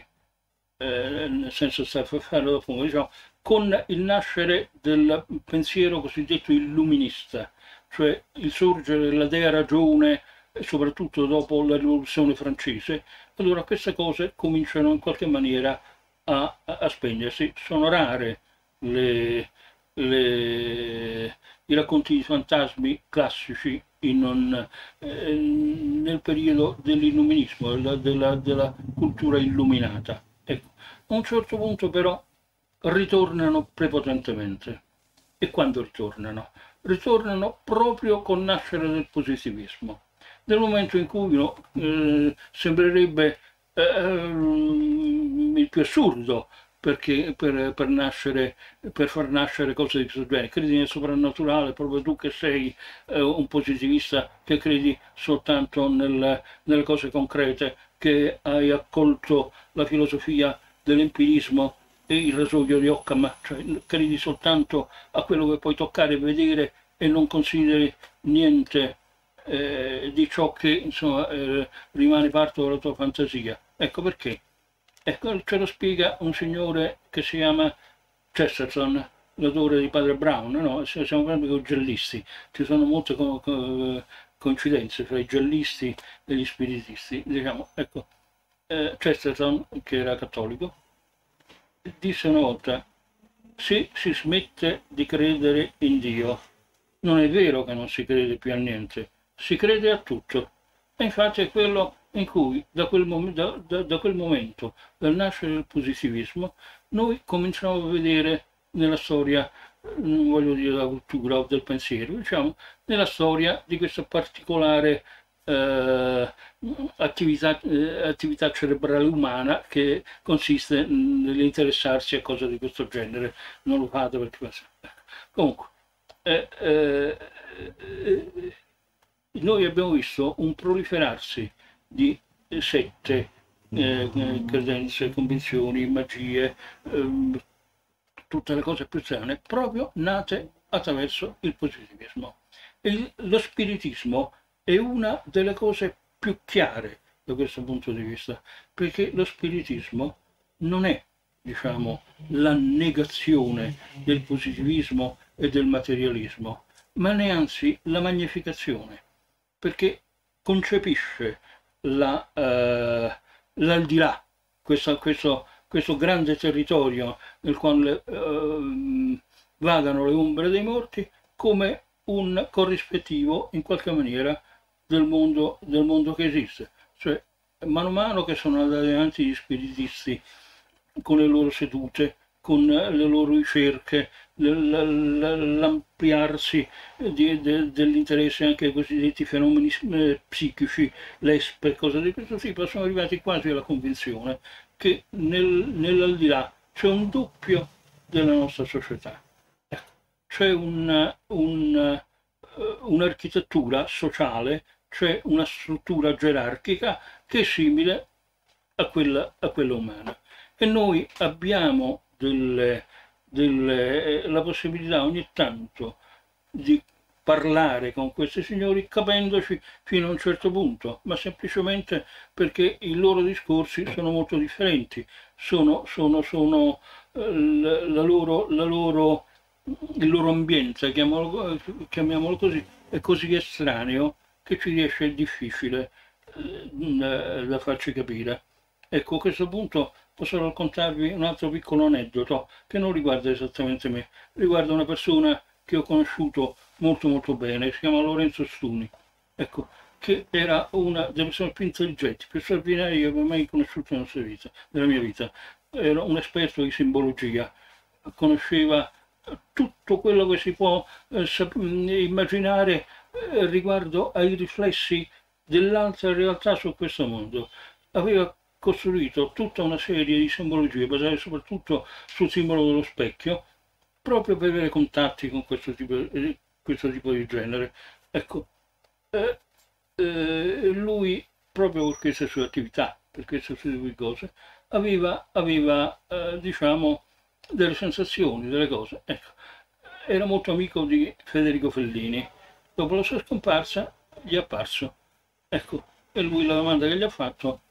Speaker 3: eh, nel senso sta farlo dopo, diciamo, con il nascere del pensiero cosiddetto illuminista, cioè il sorgere della dea ragione, soprattutto dopo la rivoluzione francese, allora queste cose cominciano in qualche maniera a, a spegnersi. Sono rare le, le, i racconti di fantasmi classici in, eh, nel periodo dell'illuminismo, della, della, della, cultura illuminata. Ecco. A un certo punto però ritornano prepotentemente. E quando ritornano? Ritornano proprio col nascere del positivismo nel momento in cui no, eh, sembrerebbe eh, il più assurdo perché per, per, nascere, per far nascere cose di questo genere. Credi nel soprannaturale, proprio tu che sei eh, un positivista, che credi soltanto nel, nelle cose concrete, che hai accolto la filosofia dell'empirismo il rasoio di Occam, cioè credi soltanto a quello che puoi toccare e vedere e non consideri niente eh, di ciò che insomma, eh, rimane parte della tua fantasia. Ecco perché. Ecco, ce lo spiega un signore che si chiama Chesterton, l'autore di Padre Brown, no? siamo proprio con giallisti, ci sono molte co co coincidenze fra i giallisti e gli spiritisti. Diciamo, ecco, eh, Chesterton, che era cattolico, disse una volta, se si smette di credere in Dio, non è vero che non si crede più a niente, si crede a tutto. E infatti è quello in cui da quel, mom- da, da, da quel momento, dal nascere del positivismo, noi cominciamo a vedere nella storia, non voglio dire della cultura o del pensiero, diciamo, nella storia di questa particolare eh, attività, eh, attività, cerebrale umana che consiste nell'interessarsi a cose di questo genere. Non lo fate perché... Comunque, eh, eh, eh noi abbiamo visto un proliferarsi di sette credenze, convinzioni, magie, eh, tutte le cose più strane, proprio nate attraverso il positivismo. E lo spiritismo è una delle cose più chiare da questo punto di vista, perché lo spiritismo non è, diciamo, la negazione del positivismo e del materialismo, ma neanzi la magnificazione perché concepisce la, eh, l'aldilà, questo, questo, questo, grande territorio nel quale eh, vagano le ombre dei morti, come un corrispettivo in qualche maniera del mondo, del mondo che esiste. Cioè mano a mano che sono andati avanti gli spiritisti con le loro sedute, con le loro ricerche, l'ampliarsi dell'interesse anche ai cosiddetti fenomeni eh, psichici, l'espe, cose di questo tipo, sono arrivati quasi alla convinzione che nel, nell'aldilà c'è un doppio della nostra società. C'è un, un, eh, un'architettura sociale, c'è una struttura gerarchica che è simile a quella, a quella umana. E noi abbiamo delle, delle, la possibilità ogni tanto di parlare con questi signori capendoci fino a un certo punto, ma semplicemente perché i loro discorsi sono molto differenti, sono, sono, sono eh, la, loro, la loro, il loro ambiente, chiamiamolo, chiamiamolo, così, è così estraneo che ci riesce difficile eh, da farci capire. Ecco, a questo punto posso raccontarvi un altro piccolo aneddoto che non riguarda esattamente me, riguarda una persona che ho conosciuto molto molto bene, si chiama Lorenzo Stuni, ecco, che era una delle persone più intelligenti, più straordinarie che abbia mai conosciuto nella, vita, nella mia vita. Era un esperto di simbologia, conosceva tutto quello che si può eh, immaginare eh, riguardo ai riflessi dell'altra realtà su questo mondo. Aveva costruito tutta una serie di simbologie basate soprattutto sul simbolo dello specchio, proprio per avere contatti con questo tipo, eh, questo tipo di genere. Ecco, eh, eh, lui, proprio per queste sue attività, per queste sue cose, aveva, aveva eh, diciamo, delle sensazioni, delle cose. Ecco, era molto amico di Federico Fellini. Dopo la sua scomparsa gli è apparso. Ecco, e lui la domanda che gli ha fatto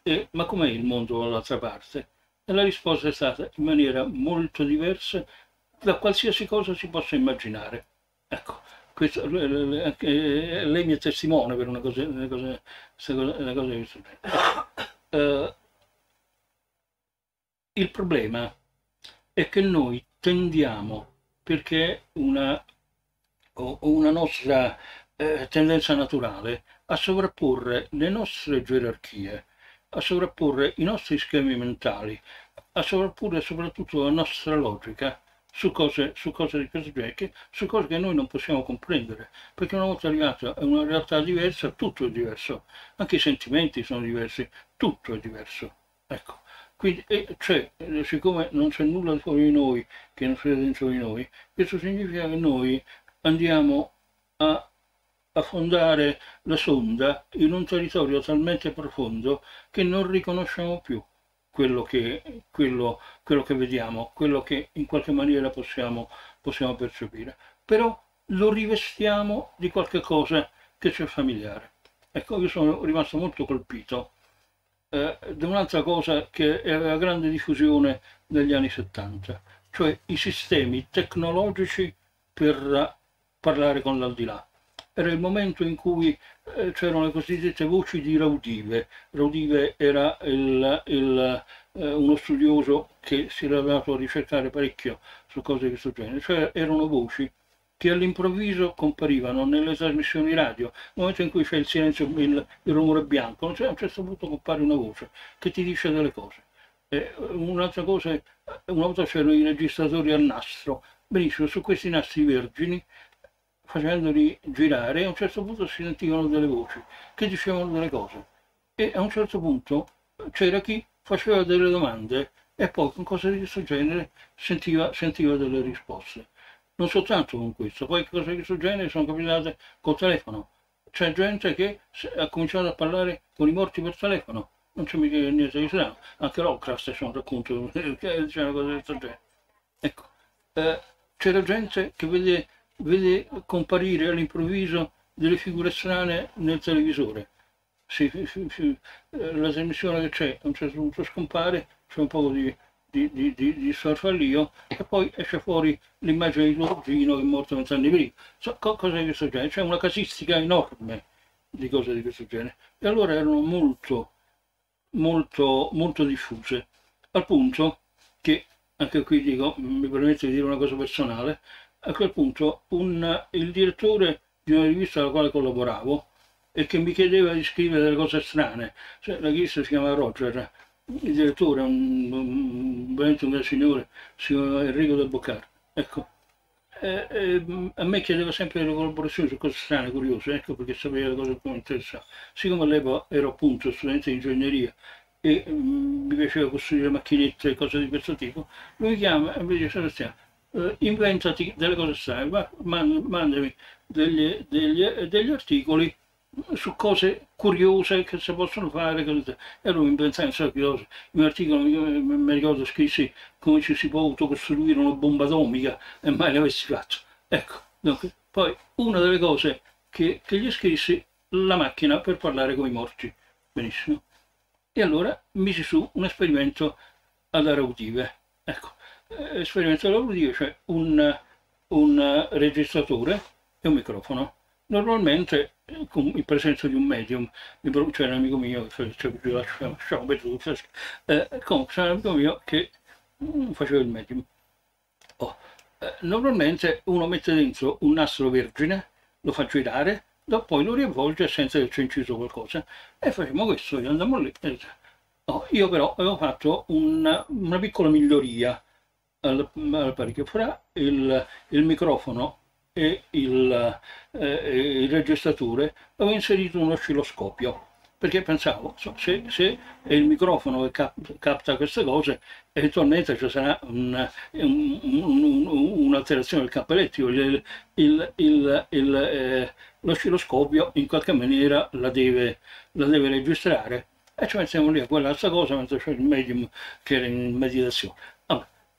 Speaker 3: è ma com'è il mondo dall'altra parte? E la risposta è stata in maniera molto diversa da qualsiasi cosa si possa immaginare. Ecco, questo, anche, lei mi è testimone per una cosa, una cosa, una cosa di questo genere. Uh, il problema è che noi tendiamo, perché una, una nostra eh, tendenza naturale, a sovrapporre le nostre gerarchie, a sovrapporre i nostri schemi mentali, a sovrapporre soprattutto la nostra logica su cose, su cose di questo genere, su cose che noi non possiamo comprendere, perché una volta arrivata a una realtà diversa, tutto è diverso, anche i sentimenti sono diversi, tutto è diverso. Ecco. Quindi, cioè, siccome non c'è nulla fuori di noi che non sia dentro di noi, questo significa che noi andiamo a affondare la sonda in un territorio talmente profondo che non riconosciamo più quello che, quello, quello che vediamo, quello che in qualche maniera possiamo, possiamo percepire. Però lo rivestiamo di qualche cosa che ci è familiare. Ecco, io sono rimasto molto colpito eh, da un'altra cosa che aveva grande diffusione negli anni 70, cioè i sistemi tecnologici per parlare con l'aldilà era il momento in cui eh, c'erano le cosiddette voci di Raudive. Raudive era il, il, eh, uno studioso che si era dato a ricercare parecchio su cose di questo genere, cioè erano voci che all'improvviso comparivano nelle trasmissioni radio, nel momento in cui c'è il silenzio, il, il rumore bianco, cioè a un certo punto compare una voce che ti dice delle cose. Eh, un'altra cosa, una volta c'erano i registratori a nastro, benissimo, su questi nastri vergini facendoli girare, a un certo punto si sentivano delle voci che dicevano delle cose. E a un certo punto c'era chi faceva delle domande e poi con cose di questo genere sentiva, sentiva delle risposte. Non soltanto con questo, poi cose di questo genere sono capitate col telefono. C'è gente che ha cominciato a parlare con i morti per telefono, non c'è mica niente di strano. Anche Lovecraft c'è un racconto che diceva cose di questo genere. Ecco, eh, c'era gente che vede vede comparire all'improvviso delle figure strane nel televisore. Si, si, si, la trasmissione che c'è a un certo punto scompare, c'è un po' di, di, di, di, di sorfallio e poi esce fuori l'immagine di tuo cugino che è morto vent'anni prima. So, cose di questo genere, c'è una casistica enorme di cose di questo genere. E allora erano molto, molto, molto diffuse, al punto che, anche qui dico, mi permetto di dire una cosa personale, a quel punto un, il direttore di una rivista alla quale collaboravo e che mi chiedeva di scrivere delle cose strane. Cioè, la chiesa si chiama Roger, il direttore, un, un, un bel signore, si chiama Enrico del Boccar. Ecco. Eh, eh, a me chiedeva sempre delle collaborazioni su cose strane, curiose, ecco perché sapeva le cose che mi interessavano. Siccome all'epoca ero appunto studente di ingegneria e mm, mi piaceva costruire macchinette e cose di questo tipo, lui mi chiama e mi dice Sebastiano, eh, inventati delle cose ma, mandami degli, degli, degli articoli su cose curiose che si possono fare e lui inventava un in un articolo mi ricordo scrissi come ci si può autocostruire una bomba atomica e mai l'avessi fatto. Ecco dunque, poi una delle cose che, che gli scrissi la macchina per parlare con i morti. Benissimo. E allora misi su un esperimento ad arautive. Ecco eh, esperimento ad arautive cioè un, un registratore e un microfono normalmente in presenza di un medium, c'è un amico mio, eh, c'è un amico mio che mm, faceva il medium. Oh, eh, normalmente uno mette dentro un nastro vergine, lo fa girare, poi lo riavvolge senza che c'è inciso qualcosa e facciamo questo, andiamo lì. Oh, io però avevo fatto una, una piccola miglioria all'apparecchio fra il, il microfono e il, eh, il registratore avevo inserito un oscilloscopio perché pensavo so, se, se, il microfono cap capta queste cose eventualmente ci sarà un'alterazione un, un, del campo elettrico eh, l'oscilloscopio in qualche maniera la deve, la deve registrare. E ci mettiamo lì a guardare questa cosa mentre c'è il medium che era in meditazione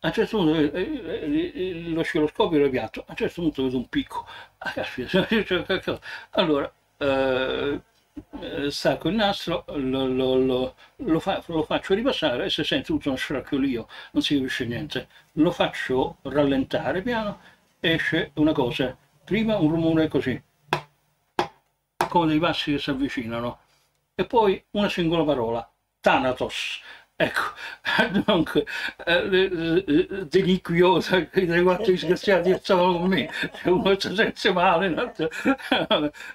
Speaker 3: a un certo punto eh, eh, eh, lo sceloscopio era piatto, a un certo punto vedo un picco. Ah, caspita, allora eh, stacco il nastro, lo, lo, lo, lo, fa, lo faccio ripassare e se sento tutto uno sfracchiolio non si capisce niente. Lo faccio rallentare piano, esce una cosa, prima un rumore così, come dei passi che si avvicinano, e poi una singola parola, Thanatos. Ecco, dunque, eh, deliquio, i quattro disgraziati stavano con me, uno si sente male, l'altro,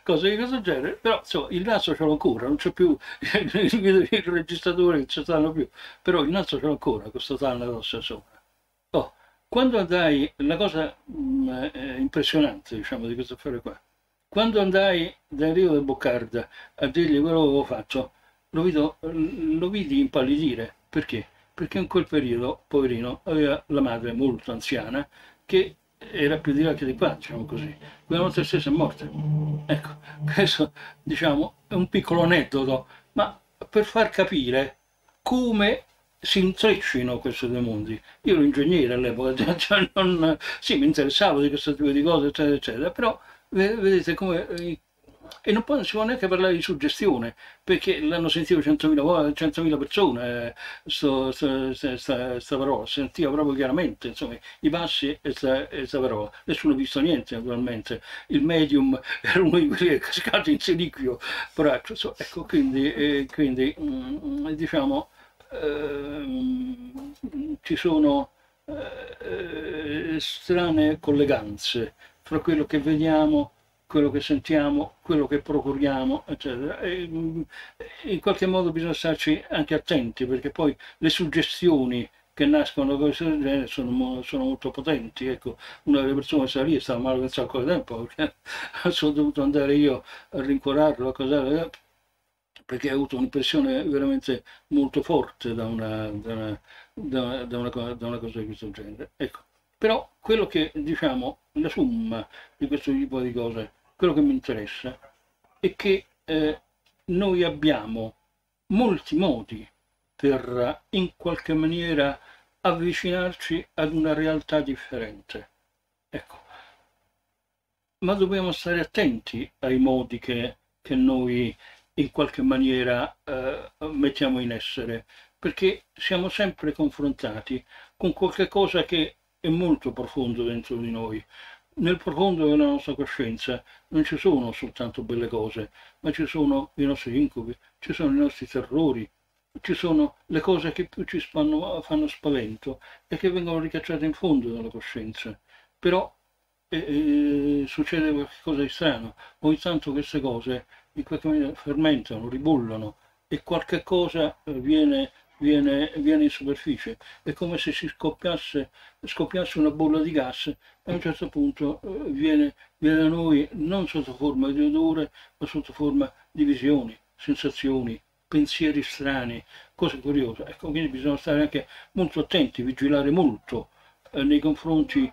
Speaker 3: cose di questo genere, però insomma il naso ce l'ho ancora, non c'è più il, il registratore che ci stanno più, però il naso ce l'ho ancora, questo tanno rossa sopra. Oh, quando andai, la cosa mh, mm, impressionante diciamo di questo affare qua, quando andai da Enrico del Boccarda a dirgli quello che avevo fatto, lo, vedo, lo vidi impallidire. Perché? Perché in quel periodo, poverino, aveva la madre molto anziana che era più di là che di qua, diciamo così. Quella volta stessa è morta. Ecco, questo diciamo è un piccolo aneddoto, ma per far capire come si intreccino questi due mondi. Io ero ingegnere all'epoca, cioè non, sì, mi interessavo di questo tipo di cose, eccetera, eccetera, però vedete come e non, si può neanche parlare di suggestione perché l'hanno sentito 100.000, 100.000 persone questa parola, si sentiva proprio chiaramente insomma, i passi e questa parola. Nessuno ha visto niente naturalmente. Il medium era uno di quelli che è cascato in siliquio poraccio, so, ecco quindi, eh, quindi mm, diciamo eh, ci sono eh, strane colleganze fra quello che vediamo quello che sentiamo, quello che procuriamo, eccetera. E mm, in qualche modo bisogna starci anche attenti perché poi le suggestioni che nascono da questo genere sono, sono, molto potenti. Ecco, una delle persone che lì stava male per un sacco di tempo perché sono dovuto andare io a rincuorarlo, a cos'era, perché ha avuto un'impressione veramente molto forte da una, da una, da una, da una, da una cosa di questo genere. Ecco. Però quello che diciamo, la somma di questo tipo di cose quello che mi interessa è che eh, noi abbiamo molti modi per in qualche maniera avvicinarci ad una realtà differente. Ecco. Ma dobbiamo stare attenti ai modi che, che noi in qualche maniera eh, mettiamo in essere, perché siamo sempre confrontati con qualche cosa che è molto profondo dentro di noi, nel profondo della nostra coscienza non ci sono soltanto belle cose, ma ci sono i nostri incubi, ci sono i nostri terrori, ci sono le cose che più ci fanno, fanno spavento e che vengono ricacciate in fondo dalla coscienza. Però eh, eh, succede qualcosa di strano, ogni tanto queste cose in qualche maniera fermentano, ribollano e qualche cosa eh, viene, viene, viene, in superficie. È come se si scoppiasse, scoppiasse una bolla di gas a un certo punto eh, viene, viene da noi non sotto forma di odore, ma sotto forma di visioni, sensazioni, pensieri strani, cose curiose. Ecco, quindi bisogna stare anche molto attenti, vigilare molto eh, nei confronti,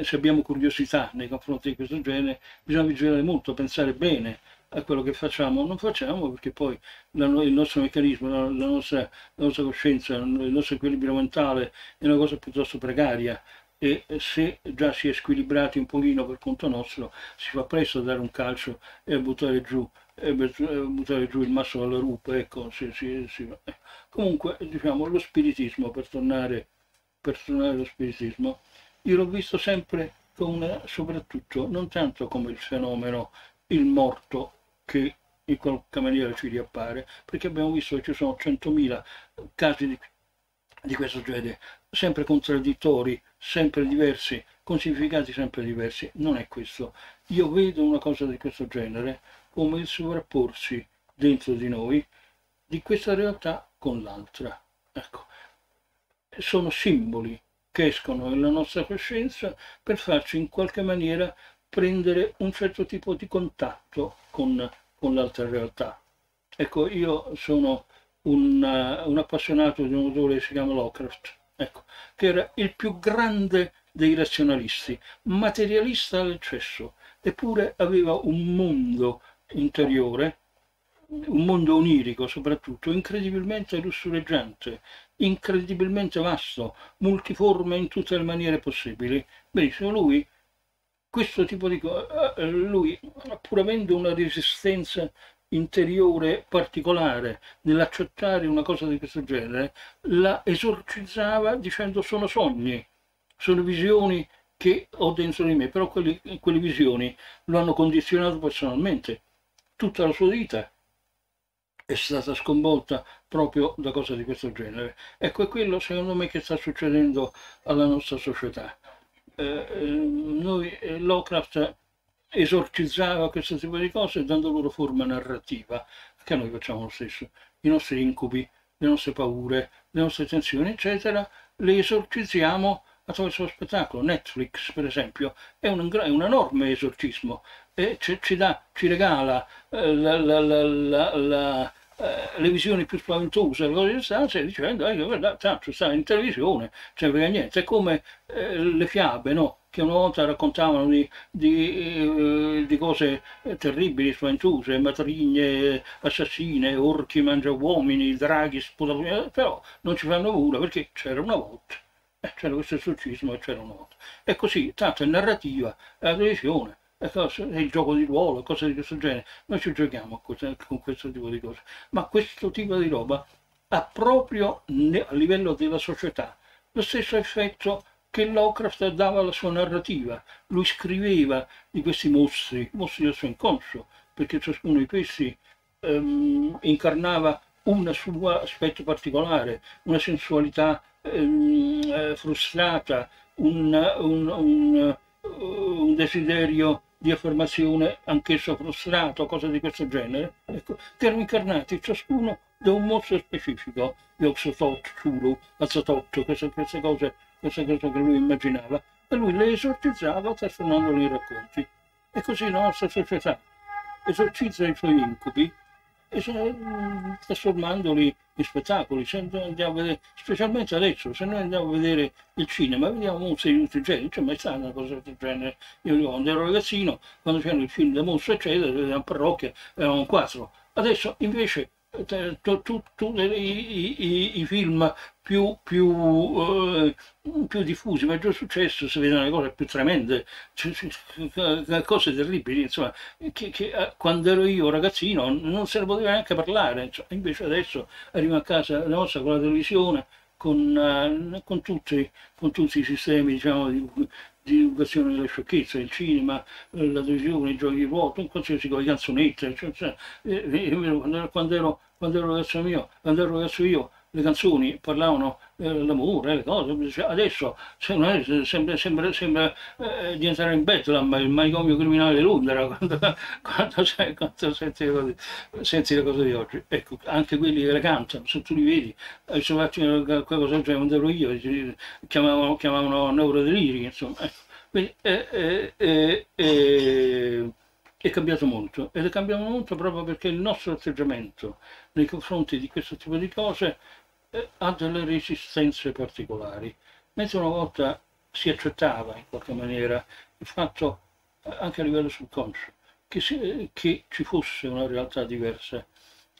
Speaker 3: se abbiamo curiosità nei confronti di questo genere, bisogna vigilare molto, pensare bene a quello che facciamo o non facciamo, perché poi la, il nostro meccanismo, la, la, nostra, la nostra coscienza, il nostro equilibrio mentale è una cosa piuttosto precaria e se già si è squilibrati un pochino per conto nostro, si fa presto a dare un calcio e buttare giù e buttare giù il masso alla rupa, ecco, sì, sì, sì. Comunque, diciamo, lo spiritismo, per tornare, per tornare allo spiritismo, io l'ho visto sempre come, soprattutto, non tanto come il fenomeno, il morto che in qualche maniera ci riappare, perché abbiamo visto che ci sono 100.000 casi di, di questo genere, sempre contraddittori, sempre diversi, con significati sempre diversi. Non è questo. Io vedo una cosa di questo genere come il sovrapporsi dentro di noi di questa realtà con l'altra. Ecco, sono simboli che escono nella nostra coscienza per farci in qualche maniera prendere un certo tipo di contatto con, con l'altra realtà. Ecco, io sono un, uh, un, appassionato di un autore che si chiama Lovecraft, ecco, che era il più grande dei razionalisti, materialista all'eccesso, eppure aveva un mondo interiore, un mondo onirico soprattutto, incredibilmente lussureggiante, incredibilmente vasto, multiforme in tutte le maniere possibili. Benissimo, lui, questo tipo di cosa, eh, lui, pur avendo una resistenza interiore particolare nell'accettare una cosa di questo genere, la esorcizzava dicendo sono sogni, sono visioni che ho dentro di me, però quelli, quelle visioni lo hanno condizionato personalmente tutta la sua vita è stata sconvolta proprio da cose di questo genere. Ecco, è quello secondo me che sta succedendo alla nostra società. Eh, eh noi, eh, Lovecraft esorcizzava questo tipo di cose dando loro forma narrativa, che noi facciamo lo stesso. I nostri incubi, le nostre paure, le nostre tensioni, eccetera, le esorcizziamo attraverso lo spettacolo. Netflix, per esempio, è un, è un enorme esorcismo e ci, ci, dà, ci regala eh, la, la, la, eh, le visioni più spaventose, le cose di stanza, dicendo eh, guarda, tanto sta in televisione, cioè frega niente. È come eh, le fiabe, no? che una volta raccontavano di, di, di, cose terribili, spaventose, matrigne, assassine, orchi mangiauomini, draghi, sputatori, però non ci fanno paura perché c'era una volta, eh, c'era questo esorcismo e c'era una volta. E così, tanto è narrativa, è la televisione, è il gioco di ruolo, cose di questo genere. Noi ci giochiamo con questo tipo di cose. Ma questo tipo di roba ha proprio a livello della società lo stesso effetto che Lovecraft dava alla sua narrativa. Lui scriveva di questi mostri, mostri del suo inconscio, perché ciascuno di questi um, incarnava un suo aspetto particolare, una sensualità um, frustrata, un, un, un, un desiderio di affermazione anch'esso frustrato, cose di questo genere, ecco, che erano incarnati ciascuno da un mostro specifico, Yoxotot, Chulu, Azzotot, queste, queste, cose, queste cose che lui immaginava, e lui le esorcizzava trasformandole in racconti. E così la nostra società esorcizza i suoi incubi trasformandoli in spettacoli, vedere, specialmente adesso, se noi andiamo a vedere il cinema, vediamo mostri di tutti i generi, c'è mai stata una cosa del genere. Io quando ero ragazzino, quando c'erano i film da mostri, eccetera, vedevamo parrocchie, eravamo quattro. Adesso invece tutti i, i, i, film più, più, uh, più, diffusi, maggior successo, si vedono le cose più tremende, cose terribili, insomma, che, che, eh, quando ero io ragazzino non se ne poteva neanche parlare, insomma, invece adesso arrivo a casa la nostra con la televisione, con, uh, con, tutti, con tutti i sistemi diciamo, di, di educazione delle sciocchezze, il cinema, la televisione, i giochi di ruolo, qualsiasi cosa, le canzonette, cioè, cioè, eh, ero, quando, ero, quando ero ragazzo mio, quando ero ragazzo io, le canzoni parlavano eh, l'amore, le cose. Cioè, adesso sembra, sembra, sembra, sembra eh, diventare in Bethlehem il manicomio criminale di Londra quando, quando, sai, quando senti, le cose, senti, le cose, di oggi. Ecco, anche quelli che le cantano, se tu li vedi, eh, se faccio qualcosa che non ero io, chiamavano, chiamavano neurodeliri, insomma. Ecco. Quindi, eh, eh, eh, è cambiato molto ed è cambiato molto proprio perché il nostro atteggiamento nei confronti di questo tipo di cose eh, ha delle resistenze particolari. Mentre una volta si accettava in qualche maniera il fatto, eh, anche a livello subconscio, che, si, che ci fosse una realtà diversa,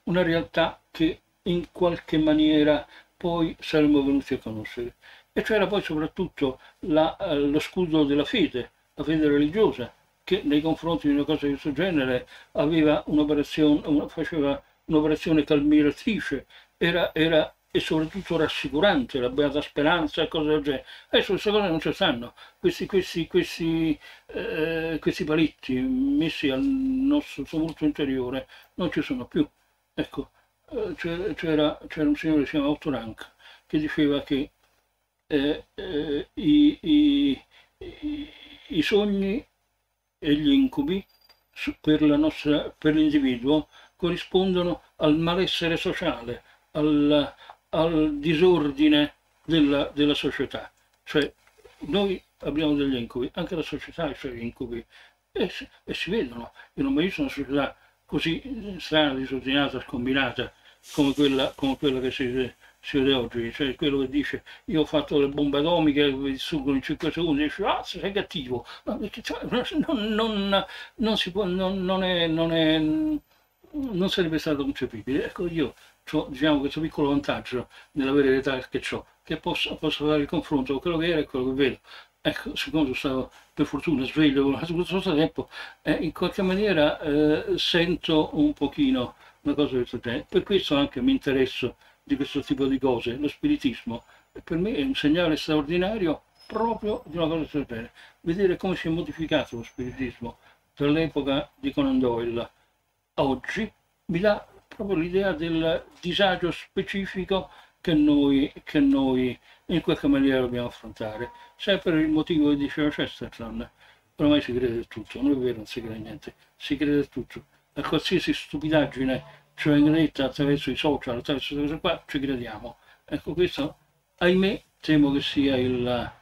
Speaker 3: una realtà che in qualche maniera poi saremmo venuti a conoscere. E c'era poi soprattutto la, eh, lo scudo della fede, la fede religiosa, che nei confronti di una cosa di questo genere aveva un'operazione, una, faceva un'operazione calmiratrice, era, era e soprattutto rassicurante, la beata speranza e cose del genere. Adesso queste cose non ci stanno, questi, questi, questi, eh, questi paletti messi al nostro tumulto interiore non ci sono più. Ecco, eh, c'era, un signore che si chiama Otto Rank che diceva che eh, eh i, i, i sogni e gli incubi per, nostra, per l'individuo corrispondono al malessere sociale, al, al disordine della, della, società. Cioè noi abbiamo degli incubi, anche la società ha i suoi incubi e, e si vedono. Io non ho mai visto una società così strana, disordinata, scombinata come quella, come quella che si vede si vede oggi, cioè quello che dice io ho fatto le bombe atomiche che distruggono in 5 secondi, dice ah sei cattivo, ma perché, cioè, non, non, non, si può, non, non, è, non, è, non sarebbe stato concepibile. Ecco io ho diciamo, questo piccolo vantaggio nell'avere l'età che ho, che posso, posso, fare il confronto con quello che era e quello che vedo. Ecco, siccome sono stato per fortuna sveglio tutto questo tempo, eh, in qualche maniera eh, sento un pochino una cosa questo genere. Per questo anche mi interesso di questo tipo di cose. Lo spiritismo per me è un segnale straordinario proprio di una cosa del genere. Vedere come si è modificato lo spiritismo dall'epoca di Conan Doyle a oggi mi dà proprio l'idea del disagio specifico che noi, che noi in qualche maniera dobbiamo affrontare. Sempre il motivo che diceva Chesterton, ormai si crede tutto, non è vero, non si crede niente, si crede tutto. A qualsiasi stupidaggine cioè in rete attraverso i social, attraverso queste cose qua, ci crediamo. Ecco, questo, ahimè, temo che sia il,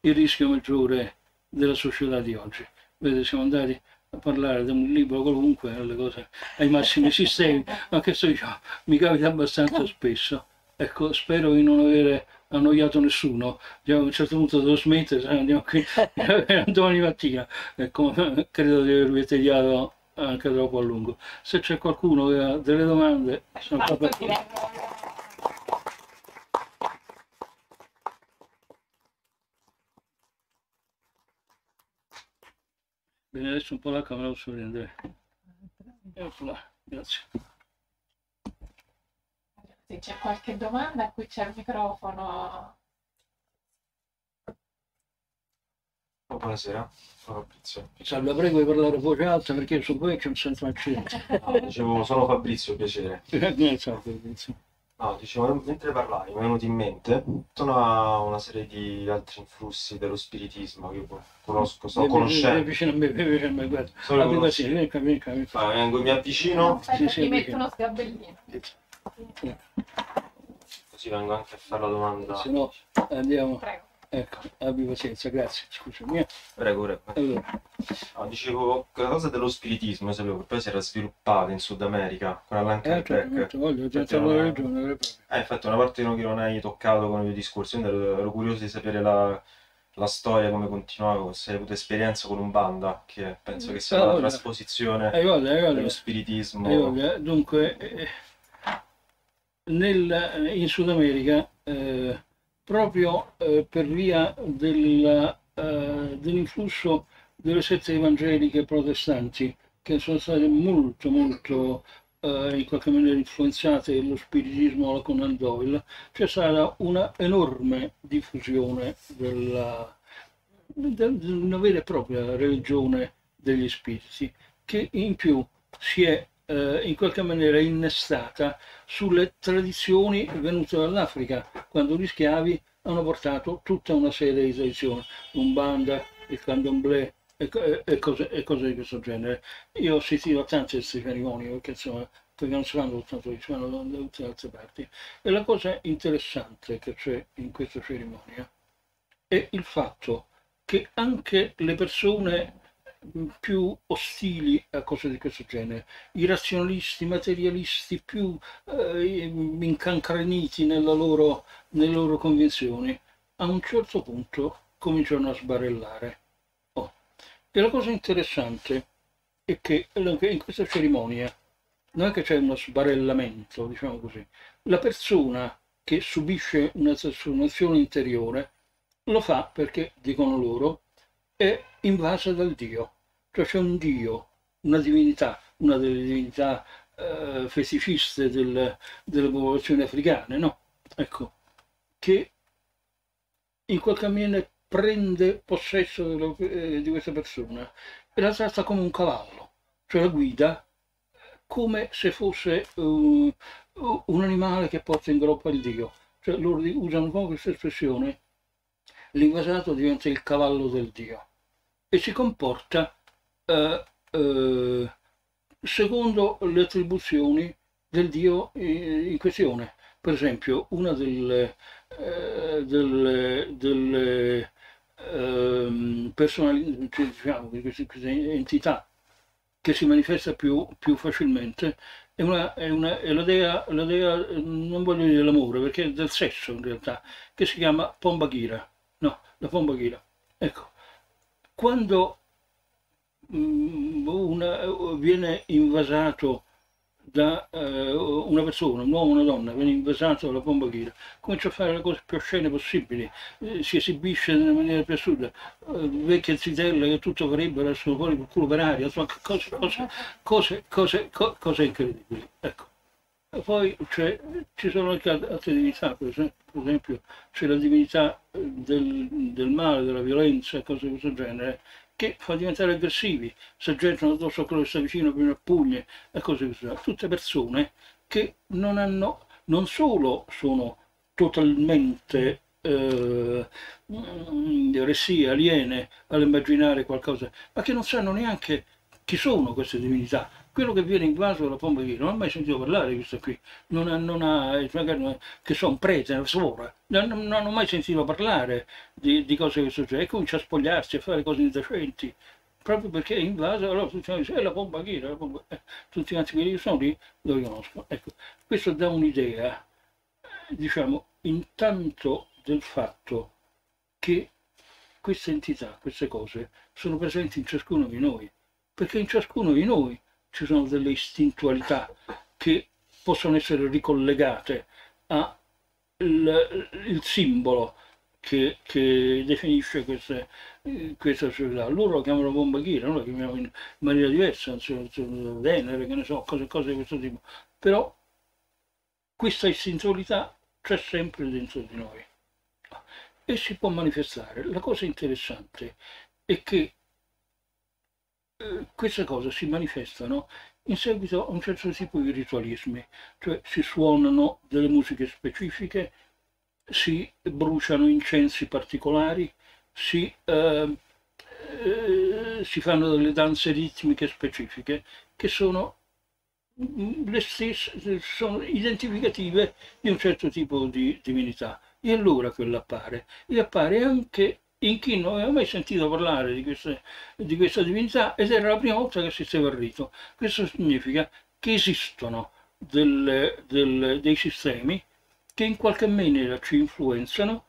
Speaker 3: il rischio maggiore della società di oggi. Vedete, siamo andati a parlare di un libro qualunque, alle cose ai massimi sistemi, ma questo diciamo, mi capita abbastanza spesso. Ecco, spero di non avere annoiato nessuno. Diciamo, a un certo punto devo smettere, se andiamo qui domani mattina. Ecco, credo di avervi tediato anche troppo a lungo. Se c'è qualcuno che ha delle domande, sono qua per... Bene, adesso un po' la posso prendere. Eccola, grazie.
Speaker 1: Se c'è qualche domanda, qui c'è il microfono.
Speaker 4: Oh, buonasera, sono Fabrizio.
Speaker 3: Salve, prego di parlare a voce alta perché su voi c'è un senso accento.
Speaker 4: No, dicevo, sono Fabrizio, piacere.
Speaker 3: Eh, ciao Fabrizio.
Speaker 4: No, dicevo, mentre parlavi mi è venuto in mente tutta una, serie di altri influssi dello spiritismo che io conosco, sto conoscendo.
Speaker 3: vicino a me, vicino a me, guarda.
Speaker 4: Solo
Speaker 3: Abbi qua, vieni qua. Vieni
Speaker 4: qua. vengo, mi avvicino.
Speaker 1: Aspetta, sì, sì, ti metto uno sgabellino.
Speaker 4: Così vengo anche a fare la domanda.
Speaker 3: Se no, andiamo.
Speaker 1: Prego.
Speaker 3: Ecco, abbi pazienza, grazie, scusami. Eh.
Speaker 4: Prego, prego.
Speaker 3: Allora.
Speaker 4: No, dicevo, la cosa dello spiritismo, sapevo che poi si era sviluppata in Sud America con Allan
Speaker 3: eh,
Speaker 4: Kardec.
Speaker 3: Certo, voglio, senza una ragione.
Speaker 4: Eh, infatti una parte che non hai toccato con i tuoi discorsi, ero, ero curioso di sapere la, la storia, come continuava, se hai avuto esperienza con un banda, che penso che sia una trasposizione
Speaker 3: hai voglia, hai voglia.
Speaker 4: dello spiritismo.
Speaker 3: Hai voglia. Dunque, eh, nel, in Sud America... Eh, proprio eh, per via del, eh, dell'influsso delle sette evangeliche protestanti che sono state molto molto eh, in qualche maniera influenzate dallo spiritismo alla Conan Doyle, c'è stata una enorme diffusione della, della vera e propria religione degli spiriti che in più si è eh, in qualche maniera innestata sulle tradizioni venute dall'Africa, quando gli schiavi hanno portato tutta una serie di tradizioni, l'Umbanda, il Candomblé e, e, cose, e, cose, di questo genere. Io ho assistito a tante queste cerimonie, perché insomma, perché non si fanno soltanto lì, si da tutte le altre parti. E la cosa interessante che c'è in questa cerimonia è il fatto che anche le persone più ostili a cose di questo genere, i razionalisti, i materialisti più eh, incancreniti loro, nelle loro convinzioni, a un certo punto cominciano a sbarellare. Oh. E la cosa interessante è che in questa cerimonia non è che c'è uno sbarellamento, diciamo così, la persona che subisce una trasformazione interiore lo fa perché, dicono loro, è invasa dal Dio. Cioè c'è un Dio, una divinità, una delle divinità eh, feticiste del, delle popolazioni africane, no? Ecco, che in qualche maniera prende possesso dello, eh, di questa persona e la tratta come un cavallo, cioè la guida come se fosse uh, un animale che porta in groppa il Dio. Cioè loro usano un po' questa espressione, l'invasato diventa il cavallo del Dio e si comporta eh, eh, secondo le attribuzioni del Dio in questione. Per esempio, una delle, eh, delle, delle ehm, personali, cioè, diciamo, di queste, queste, entità che si manifesta più, più facilmente è, una, è, una, è la, dea, la, dea, non voglio dire dell'amore, perché è del sesso in realtà, che si chiama Pombaghira. No, la Pombaghira. Ecco, quando Mm, una, viene invasato da uh, una persona, un uomo o una donna, viene invasato dalla bomba ghira, comincia a fare le cose più oscene possibili, eh, si esibisce nella maniera più assurda, uh, vecchie zitelle che tutto farebbero, adesso fuori per culo per aria, insomma, cose, cose, cose, cose, cose incredibili. Ecco. Poi ci sono anche altre divinità, per esempio, c'è la divinità del, del male, della violenza, cose di questo genere, che fa diventare aggressivi, si gettano addosso a quello che sta vicino, prima a pugne e così via. Tutte persone che non hanno, non solo sono totalmente eh, eresie, aliene all'immaginare qualcosa, ma che non sanno neanche chi sono queste divinità, quello che viene invaso dalla pompa di non ho mai sentito parlare di questo qui, non non ha, che sono prete, una suora, non, non, hanno mai sentito parlare di, di cose che succedono. E comincia a spogliarsi, a fare cose indecenti, proprio perché è invaso, allora tutti dicono, è la pompa ghira, la. Eh, tutti quanti quelli che sono lì lo riconoscono. Ecco, questo dà un'idea, diciamo, intanto del fatto che queste entità, queste cose, sono presenti in ciascuno di noi, perché in ciascuno di noi ci sono delle istintualità che possono essere ricollegate al il simbolo che, che, definisce queste, questa società. Loro lo chiamano bomba ghira, noi lo chiamiamo in maniera diversa, Venere, che ne so, cose, cose di questo tipo. Però questa istintualità c'è sempre dentro di noi e si può manifestare. La cosa interessante è che queste cose si manifestano in seguito a un certo tipo di ritualismi, cioè si suonano delle musiche specifiche, si bruciano incensi particolari, si, eh, eh, si fanno delle danze ritmiche specifiche che sono le stesse, sono identificative di un certo tipo di divinità. E allora quello appare. E appare anche in chi non aveva mai sentito parlare di, queste, di questa divinità ed era la prima volta che assisteva al rito. Questo significa che esistono delle, delle, dei sistemi che in qualche maniera ci influenzano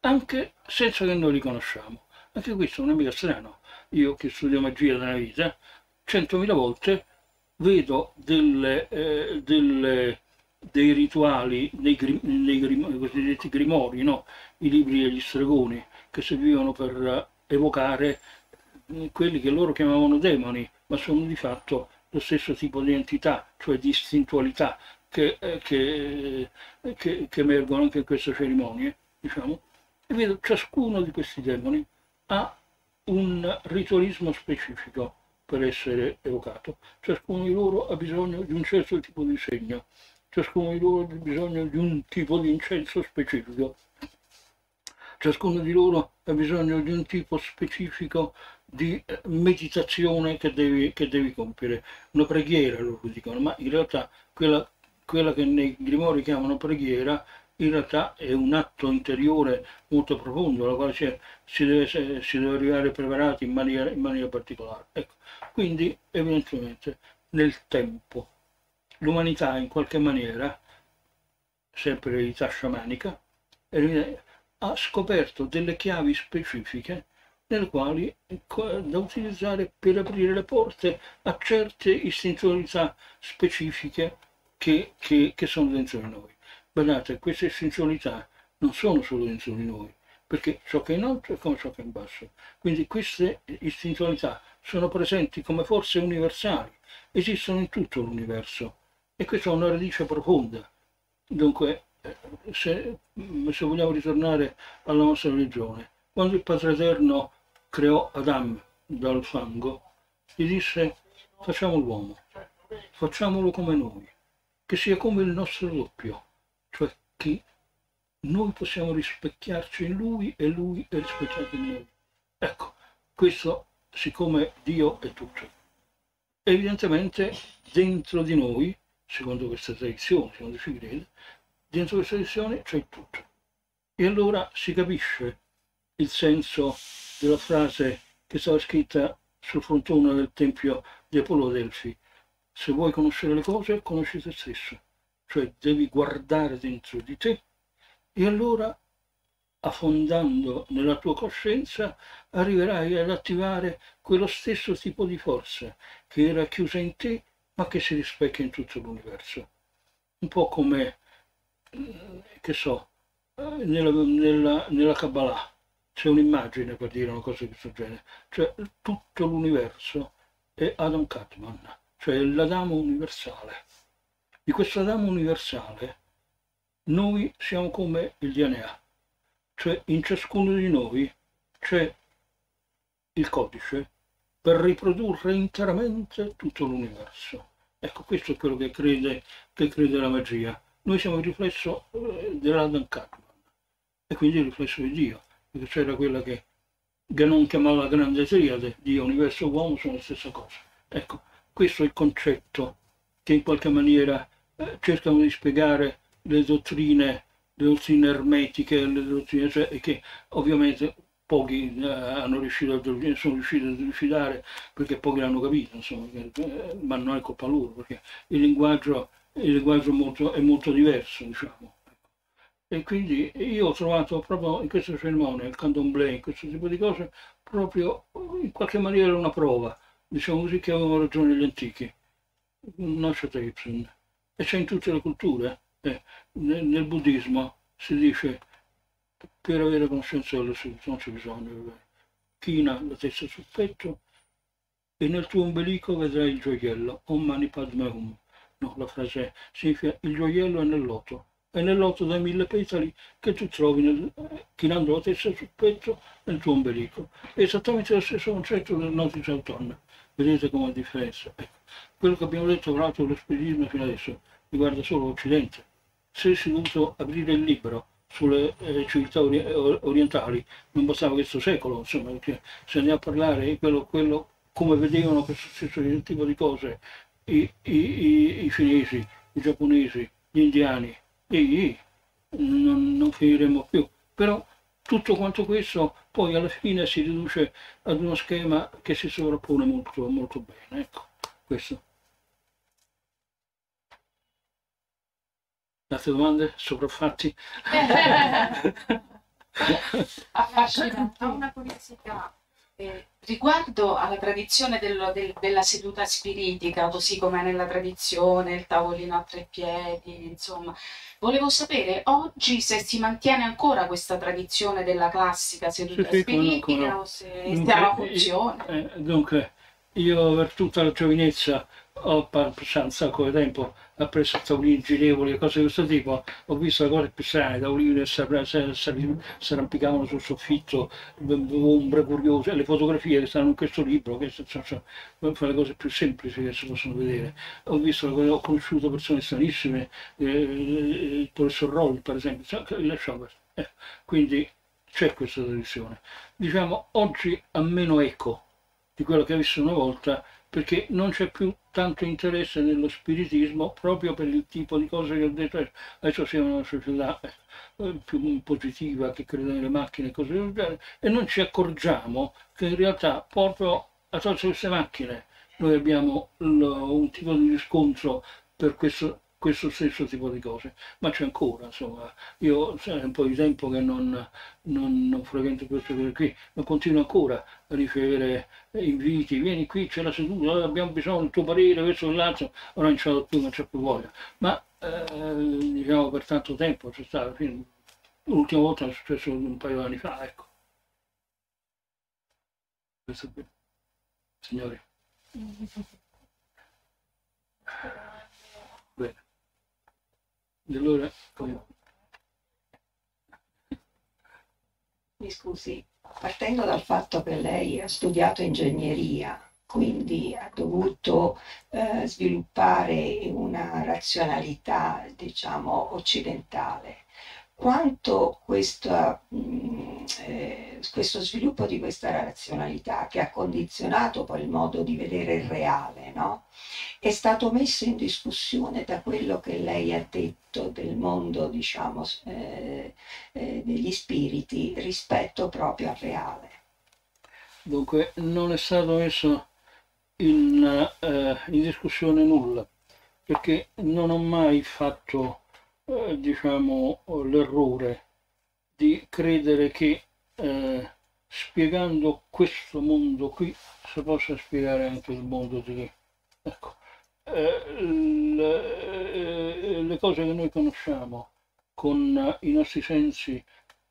Speaker 3: anche senza che noi li conosciamo. Anche questo non è mica strano. Io che studio magia nella vita, centomila volte vedo delle, eh, delle, dei rituali, dei, grim, dei cosiddetti grimori, no? i libri degli stregoni, che servivano per evocare quelli che loro chiamavano demoni, ma sono di fatto lo stesso tipo di entità, cioè di istintualità che, eh, che, che, che emergono anche in queste cerimonie, diciamo. E vedo ciascuno di questi demoni ha un ritualismo specifico per essere evocato. Ciascuno di loro ha bisogno di un certo tipo di segno, ciascuno di loro ha bisogno di un tipo di incenso specifico, ciascuno di loro ha bisogno di un tipo specifico di eh, meditazione che devi, che devi compiere, una preghiera loro dicono, ma in realtà quella, quella che nei grimori chiamano preghiera in realtà è un atto interiore molto profondo, alla quale si, deve, si deve, arrivare preparati in maniera, in maniera particolare. Ecco. Quindi, evidentemente, nel tempo, l'umanità in qualche maniera, sempre eredità sciamanica, ha scoperto delle chiavi specifiche nelle quali da utilizzare per aprire le porte a certe istintualità specifiche che, che, che sono dentro di noi. Guardate, queste essenzialità non sono solo dentro di noi, perché ciò che è in alto è come ciò che è in basso. Quindi queste istintualità sono presenti come forze universali, esistono in tutto l'universo e questa è una radice profonda. Dunque, se, se vogliamo ritornare alla nostra religione, quando il Padre Eterno creò Adam dal fango, gli disse facciamo l'uomo, facciamolo come noi, che sia come il nostro doppio cioè che noi possiamo rispecchiarci in lui e lui è rispecchiato in noi. Ecco, questo siccome Dio è tutto. Evidentemente dentro di noi, secondo questa tradizione, secondo si crede, dentro questa tradizione c'è tutto. E allora si capisce il senso della frase che stava scritta sul frontone del tempio di Apollo Delfi. Se vuoi conoscere le cose, conosci te stesso cioè devi guardare dentro di te e allora affondando nella tua coscienza arriverai ad attivare quello stesso tipo di forza che era chiusa in te ma che si rispecchia in tutto l'universo. Un po' come, che so, nella, nella, nella Kabbalah c'è un'immagine per dire una cosa di questo genere, cioè tutto l'universo è Adam Katman, cioè l'Adamo universale di questo Adamo universale noi siamo come il DNA, cioè in ciascuno di noi c'è il codice per riprodurre interamente tutto l'universo. Ecco, questo è quello che crede, che crede la magia. Noi siamo il riflesso eh, dell'Adam Katman e quindi il riflesso di Dio, perché c'era quella che Ganon chiamava la grande triade, Dio, universo uomo sono la stessa cosa. Ecco, questo è il concetto che in qualche maniera eh, cercano di spiegare le dottrine, le dottrine ermetiche, le dottrine, cioè, che ovviamente pochi eh, hanno riuscito a, sono riusciti a delucidare perché pochi l'hanno capito, insomma, eh, ma non è colpa loro, perché il linguaggio, il linguaggio molto, è molto diverso, diciamo. E quindi io ho trovato proprio in questa cerimonia, il candomblé, in questo tipo di cose, proprio in qualche maniera una prova, diciamo così, che avevano ragione gli antichi. Nascita Ibsen e c'è in tutte le culture. Eh, nel, nel, buddismo si dice per avere conoscenza della salute non c'è bisogno. China la testa sul petto e nel tuo ombelico vedrai il gioiello, Om Mani Padme Hum. No, la frase significa il gioiello è nel loto, è nel loto dai mille petali che tu trovi nel, chinando la testa sul petto nel tuo ombelico. È esattamente lo stesso concetto del notice autunno. Vedete come è differenza. Ecco. Quello che abbiamo detto tra l'altro spiritismo fino adesso riguarda solo l'Occidente. Se si è dovuto aprire il libro sulle eh, civiltà ori orientali, non bastava questo secolo, insomma, perché se andiamo a parlare quello, quello, come vedevano questo stesso tipo di cose i, i, i, i cinesi, i giapponesi, gli indiani, e non, non finiremo più. Però tutto quanto questo poi alla fine si riduce ad uno schema che si sovrappone molto, molto bene. Ecco, questo. Date domande? Sopraffatti?
Speaker 5: Affascinante. Ho una curiosità. Eh, riguardo alla tradizione dello, del, della seduta spiritica, così come nella tradizione, il tavolino a tre piedi, insomma, volevo sapere oggi se si mantiene ancora questa tradizione della classica seduta sì, spiritica come o se dunque, a funzione.
Speaker 3: Eh, dunque, io per tutta la giovinezza ho sacco di tempo a presso tavolini girevoli e cose di questo tipo, ho visto le cose più strane, tavolini si arrampicavano sul soffitto, ombre curiose, le fotografie che stanno in questo libro, che sono le cose più semplici che si possono vedere. Ho visto, ho conosciuto persone stranissime, eh, il professor Roll per esempio, eh, quindi c'è questa tradizione. Diciamo, oggi ha meno eco di quello che ha visto una volta, perché non c'è più tanto interesse nello spiritismo proprio per il tipo di cose che ho detto. Adesso siamo una società eh, più positiva che crede nelle macchine e cose del genere e non ci accorgiamo che in realtà proprio attraverso queste macchine. Noi abbiamo un tipo di riscontro per questo questo stesso tipo di cose, ma c'è ancora, insomma, io è un po' di tempo che non, non, non frequento queste cose qui, ma continuo ancora a ricevere inviti, vieni qui, c'è la seduta, abbiamo bisogno del tuo parere, questo e l'altro, ora non c'è più, non c'è più voglia, ma eh, diciamo per tanto tempo c'è stato, l'ultima volta è successo un paio di anni fa, ecco. Questo qui, signori. Bene. Allora.
Speaker 2: Mi scusi, partendo dal fatto che lei ha studiato ingegneria, quindi ha dovuto eh, sviluppare una razionalità, diciamo, occidentale, quanto questa, mm, eh, questo sviluppo di questa razionalità che ha condizionato poi il modo di vedere il reale, no? è stato messo in discussione da quello che lei ha detto del mondo, diciamo, eh, eh, degli spiriti rispetto proprio al reale.
Speaker 3: Dunque non è stato messo in, eh, in discussione nulla, perché non ho mai fatto eh, diciamo, l'errore di credere che eh, spiegando questo mondo qui si possa spiegare anche il mondo di lì. Ecco, eh, le, eh, le cose che noi conosciamo con i nostri sensi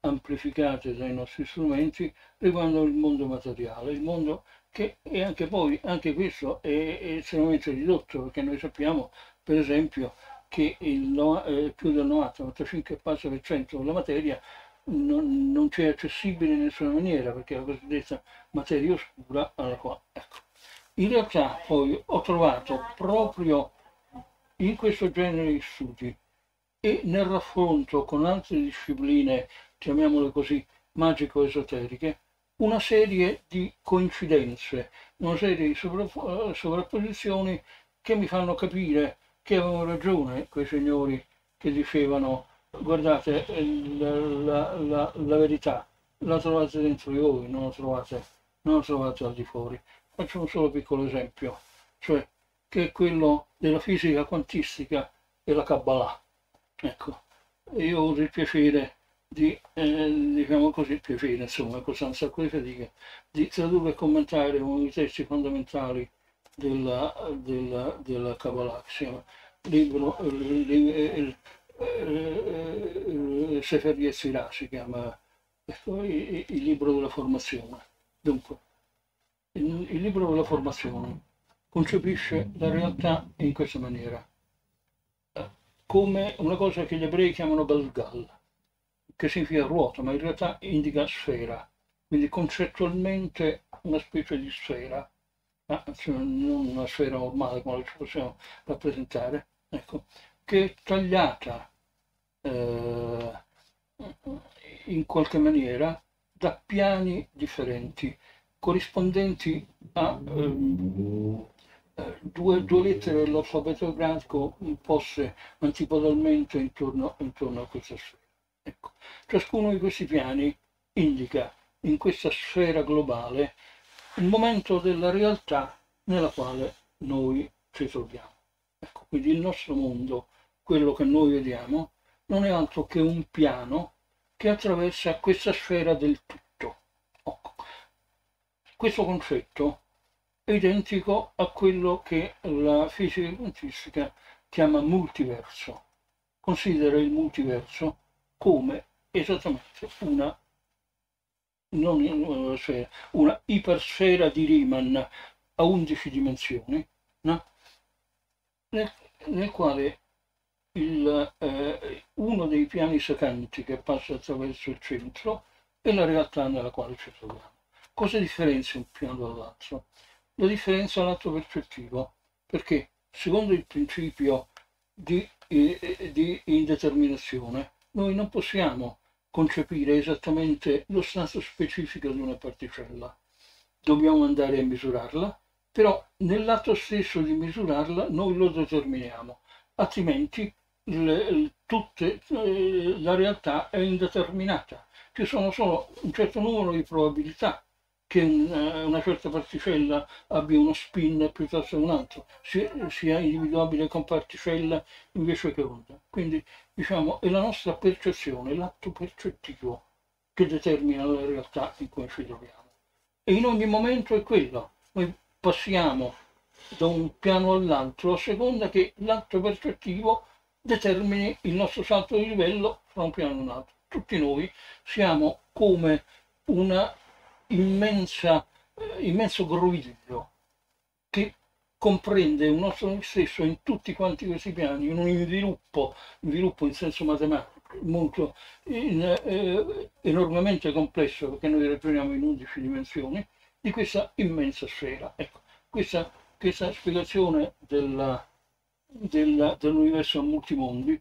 Speaker 3: amplificati dai nostri strumenti riguardano il mondo materiale, il mondo che è anche poi, anche questo è, è estremamente ridotto perché noi sappiamo per esempio che il, eh, più del 90-95% della materia non, non c'è accessibile in nessuna maniera perché è la cosiddetta materia oscura alla quale ecco. in realtà poi ho trovato proprio in questo genere di studi e nel raffronto con altre discipline chiamiamole così magico-esoteriche una serie di coincidenze una serie di sovrapposizioni che mi fanno capire che avevano ragione quei signori che dicevano guardate la, la, la, verità la trovate dentro di voi, non la trovate, non la trovate al di fuori. Faccio un solo piccolo esempio, cioè che è quello della fisica quantistica e la Kabbalah. Ecco, io ho avuto il piacere di, eh, diciamo così, piacere, insomma, costa un sacco fatiche, di tradurre e commentare uno dei testi fondamentali della, della, della Kabbalah, che si chiama libro, il, Sefer Yetzirah si chiama il, il libro della formazione. Dunque, il, il libro della formazione concepisce la realtà in questa maniera, come una cosa che gli ebrei chiamano Balgal, che significa ruota, ma in realtà indica sfera, quindi concettualmente una specie di sfera ma non una sfera normale come ci possiamo rappresentare, ecco, che è tagliata eh, in qualche maniera da piani differenti, corrispondenti a eh, due, due, lettere dell'alfabeto ebraico poste antipodalmente intorno, intorno a questa sfera. Ecco. Ciascuno di questi piani indica in questa sfera globale il momento della realtà nella quale noi ci troviamo. Ecco, quindi il nostro mondo, quello che noi vediamo, non è altro che un piano che attraversa questa sfera del tutto. Ecco. Questo concetto è identico a quello che la fisica quantistica chiama multiverso. Considera il multiverso come esattamente una non una sfera, una ipersfera di Riemann a 11 dimensioni, no? nel, nel quale il, eh, uno dei piani secanti che passa attraverso il centro è la realtà nella quale ci troviamo. Cosa differenzia un piano dall'altro? La differenza è l'atto percettivo, perché secondo il principio di, eh, di indeterminazione noi non possiamo concepire esattamente lo stato specifico di una particella. Dobbiamo andare a misurarla, però nell'atto stesso di misurarla noi lo determiniamo, altrimenti le, tutte, eh, la realtà è indeterminata. Ci sono solo un certo numero di probabilità che una, una certa particella abbia uno spin piuttosto che un altro, sia individuabile con particella invece che onda. Quindi diciamo è la nostra percezione, l'atto percettivo che determina la realtà in cui ci troviamo. E in ogni momento è quello. Noi passiamo da un piano all'altro a seconda che l'atto percettivo determini il nostro salto di livello fra un piano e un altro. Tutti noi siamo come una immensa, eh, immenso groviglio che comprende un nostro stesso in tutti quanti questi piani, in un sviluppo, sviluppo in senso matematico molto in, eh, enormemente complesso perché noi ragioniamo in 11 dimensioni di questa immensa sfera. Ecco, questa, questa spiegazione della, del, dell'universo multimondi,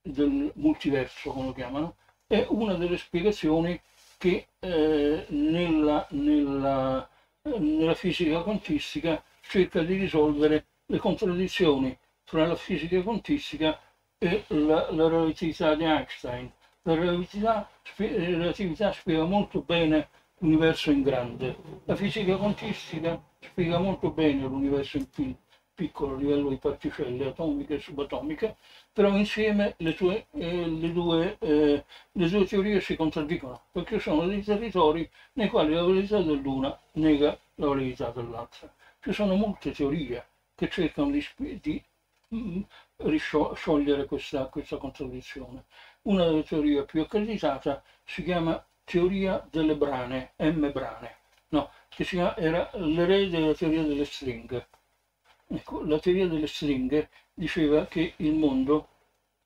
Speaker 3: del multiverso come lo chiamano, è una delle spiegazioni che eh, nella, nella, nella, fisica quantistica cerca di risolvere le contraddizioni tra la fisica quantistica e la, la relatività di Einstein. La relatività, la relatività spiega molto bene l'universo in grande, la fisica quantistica spiega molto bene l'universo in piccolo piccolo livello di particelle atomiche e subatomiche, però insieme le, tue, eh, le, due, eh, le, due, teorie si contraddicono, perché sono dei territori nei quali la validità dell'una nega la validità dell'altra. Ci sono molte teorie che cercano di, di mm, sciogliere questa, questa contraddizione. Una delle teorie più accreditata si chiama teoria delle brane, M brane, no, che chiama, era l'erede della teoria delle stringhe Ecco, la teoria delle stringhe diceva che il mondo,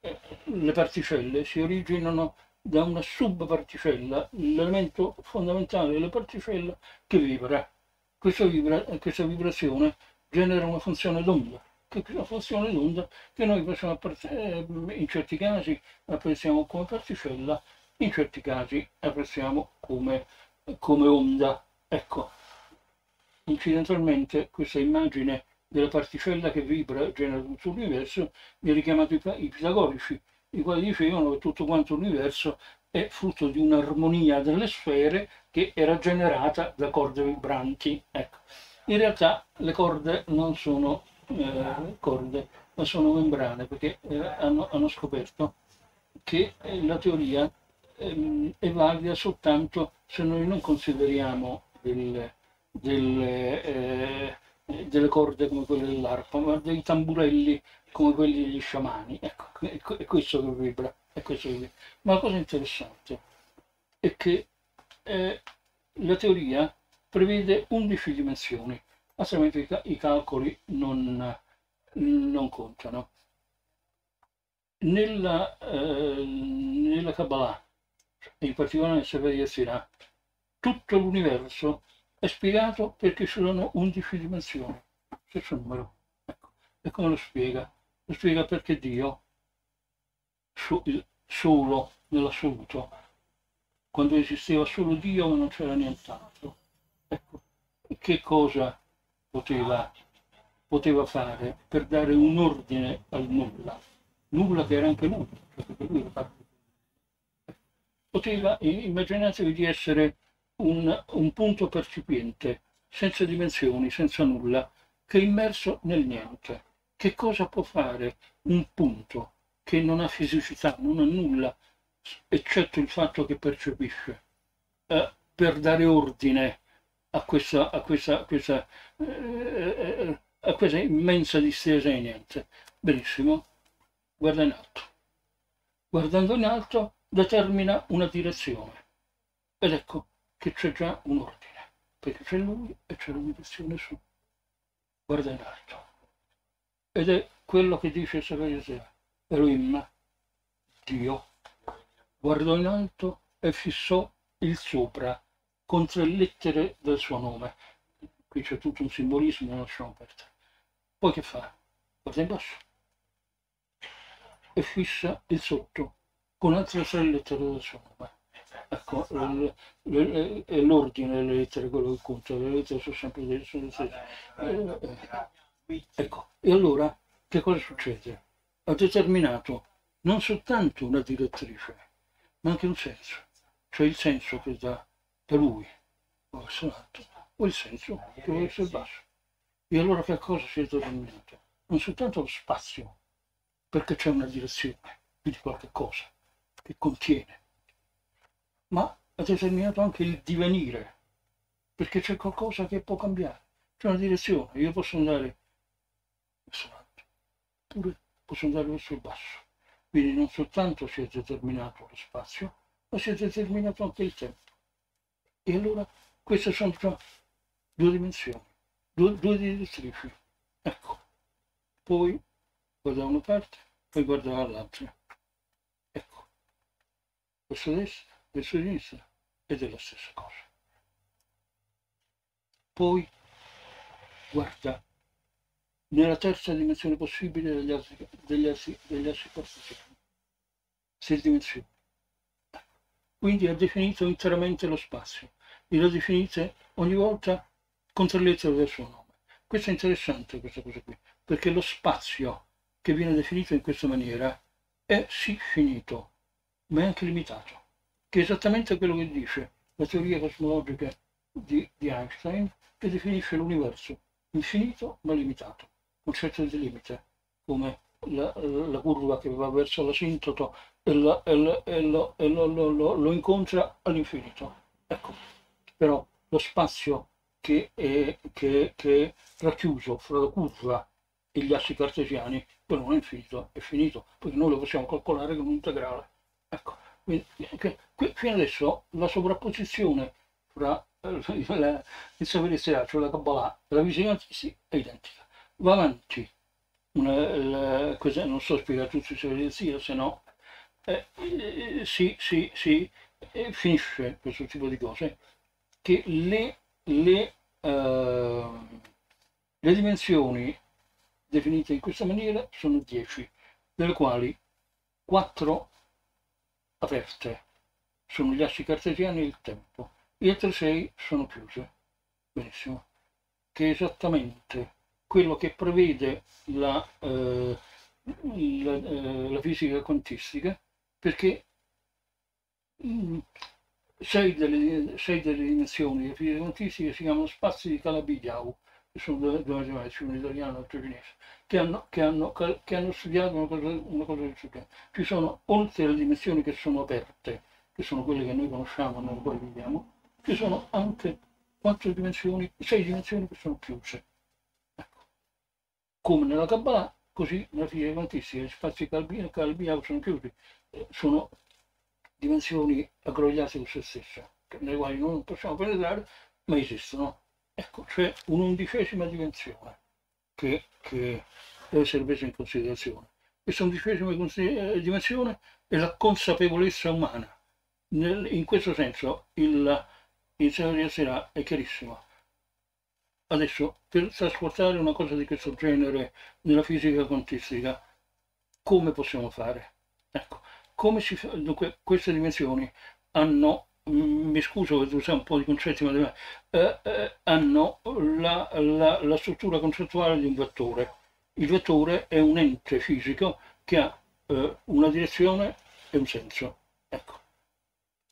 Speaker 3: eh, le particelle, si originano da una subparticella, l'elemento fondamentale della particella che vibra. Questa, vibra, questa vibrazione genera una funzione d'onda, che è una funzione d'onda che noi possiamo, eh, in certi casi apprezziamo come particella, in certi casi apprezziamo come, come onda. Ecco, incidentalmente questa immagine della particella che vibra genera tutto l'universo, mi ha richiamato i, i pitagorici, i quali dicevano che tutto quanto l'universo è frutto di un'armonia delle sfere che era generata da corde vibranti. Ecco. In realtà le corde non sono eh, corde, ma sono membrane, perché eh, hanno, hanno, scoperto che eh, la teoria ehm, è valida soltanto se noi non consideriamo del, del eh, delle corde come quelle dell'arpa, ma dei tamburelli come quelli degli sciamani. Ecco, è questo che vibra. È questo che vibra. Ma la cosa interessante è che eh, la teoria prevede 11 dimensioni, altrimenti i, calcoli non, non contano. Nella, eh, nella Kabbalah, in particolare nel Sefer Yetzirah, tutto l'universo è spiegato perché ci sono 11 dimensioni, stesso numero. Ecco. E come lo spiega? Lo spiega perché Dio, solo nell'assoluto, quando esisteva solo Dio ma non c'era nient'altro. Ecco, che cosa poteva, poteva, fare per dare un ordine al nulla? Nulla che era anche nulla, cioè era Poteva immaginatevi di essere un, un punto percipiente, senza dimensioni, senza nulla, che è immerso nel niente. Che cosa può fare un punto che non ha fisicità, non ha nulla, eccetto il fatto che percepisce, eh, per dare ordine a questa, a questa, a questa, eh, a questa immensa distesa di niente? Benissimo, guarda in alto. Guardando in alto determina una direzione. Ed ecco, che c'è già un ordine, perché c'è lui e c'è meditazione su. Guarda in alto. ed è quello che dice Sacro Sera. Elohim, Dio, guardò in alto e fissò il sopra con tre lettere del suo nome. Qui c'è tutto un simbolismo, non lasciamo perdere. Poi che fa? Guarda in basso e fissa il sotto con altre tre lettere del suo nome. Ecco, è l'ordine delle lettere quello che conta, le lettere sono sempre le stesse. Eh, eh. Ecco, e allora che cosa succede? Ha determinato non soltanto una direttrice, ma anche un senso, cioè il senso che dà da lui verso l'alto, o il senso che va verso il basso. E allora che cosa si è determinato? Non soltanto lo spazio, perché c'è una direzione di qualche cosa che contiene, ma ha determinato anche il divenire, perché c'è qualcosa che può cambiare, c'è una direzione, io posso andare verso l'alto, oppure posso andare verso il basso. Quindi non soltanto si è determinato lo spazio, ma si è determinato anche il tempo. E allora queste sono già due dimensioni, due, due direttrici. Ecco, poi guarda una parte, poi guarda dall'altra. Ecco, verso destra, verso sinistra ed è la stessa cosa. Poi guarda nella terza dimensione possibile degli altri, degli altri, degli altri partigiani. Sei dimensioni. Quindi ha definito interamente lo spazio e lo definite ogni volta con tre lettere del suo nome. Questo è interessante questa cosa qui, perché lo spazio che viene definito in questa maniera è sì finito, ma è anche limitato, che è esattamente quello che dice la teoria cosmologica di, di Einstein, che definisce l'universo infinito ma limitato, concetto di limite, come la, la, curva che va verso l'asintoto e, la, e, la, e, lo, e lo, lo, lo, incontra all'infinito. Ecco, però lo spazio che è, che, che è racchiuso fra la curva e gli assi cartesiani, quello non è infinito, è finito, perché noi lo possiamo calcolare con un integrale. Ecco, qui, fino adesso la sovrapposizione fra eh, la, il sapere cioè la Kabbalah e la visione sì, è identica. Va avanti, una, la, cosa, non so spiegare tutto il sapere sia, se no eh, eh, si, si, si eh, finisce questo tipo di cose, che le, le, uh, le dimensioni definite in questa maniera sono 10, delle quali 4 aperte sono gli assi cartesiani e il tempo, e altre 6 sono chiuse. Benissimo. Che è esattamente quello che prevede la, eh, la, eh, la fisica quantistica, perché mh, mm, sei, delle, sei delle dimensioni della fisica quantistica si chiamano spazi di Calabi-Yau, due, due matematici, un italiano e cinese, che hanno, che hanno, che hanno studiato una cosa, una cosa del genere. Ci sono, oltre alle dimensioni che sono aperte, che sono quelle che noi conosciamo, nelle quali viviamo, ci sono anche quattro dimensioni, sei dimensioni che sono chiuse. Ecco. Come nella Kabbalah, così nella fisica quantistica, gli spazi calbini sono chiusi, eh, sono dimensioni aggrogliate su se stesse, nelle quali non possiamo penetrare, ma esistono. Ecco, c'è un'undicesima dimensione che, che, deve essere presa in considerazione. Questa undicesima eh, dimensione è la consapevolezza umana. Nel, in questo senso il, il Signore Sera è chiarissimo. Adesso, per trasportare una cosa di questo genere nella fisica quantistica, come possiamo fare? Ecco, come si fa? Dunque, queste dimensioni hanno mi scuso per usare un po' di concetti matematici, eh, eh, hanno la, la, la, struttura concettuale di un vettore. Il vettore è un ente fisico che ha eh, una direzione e un senso. Ecco.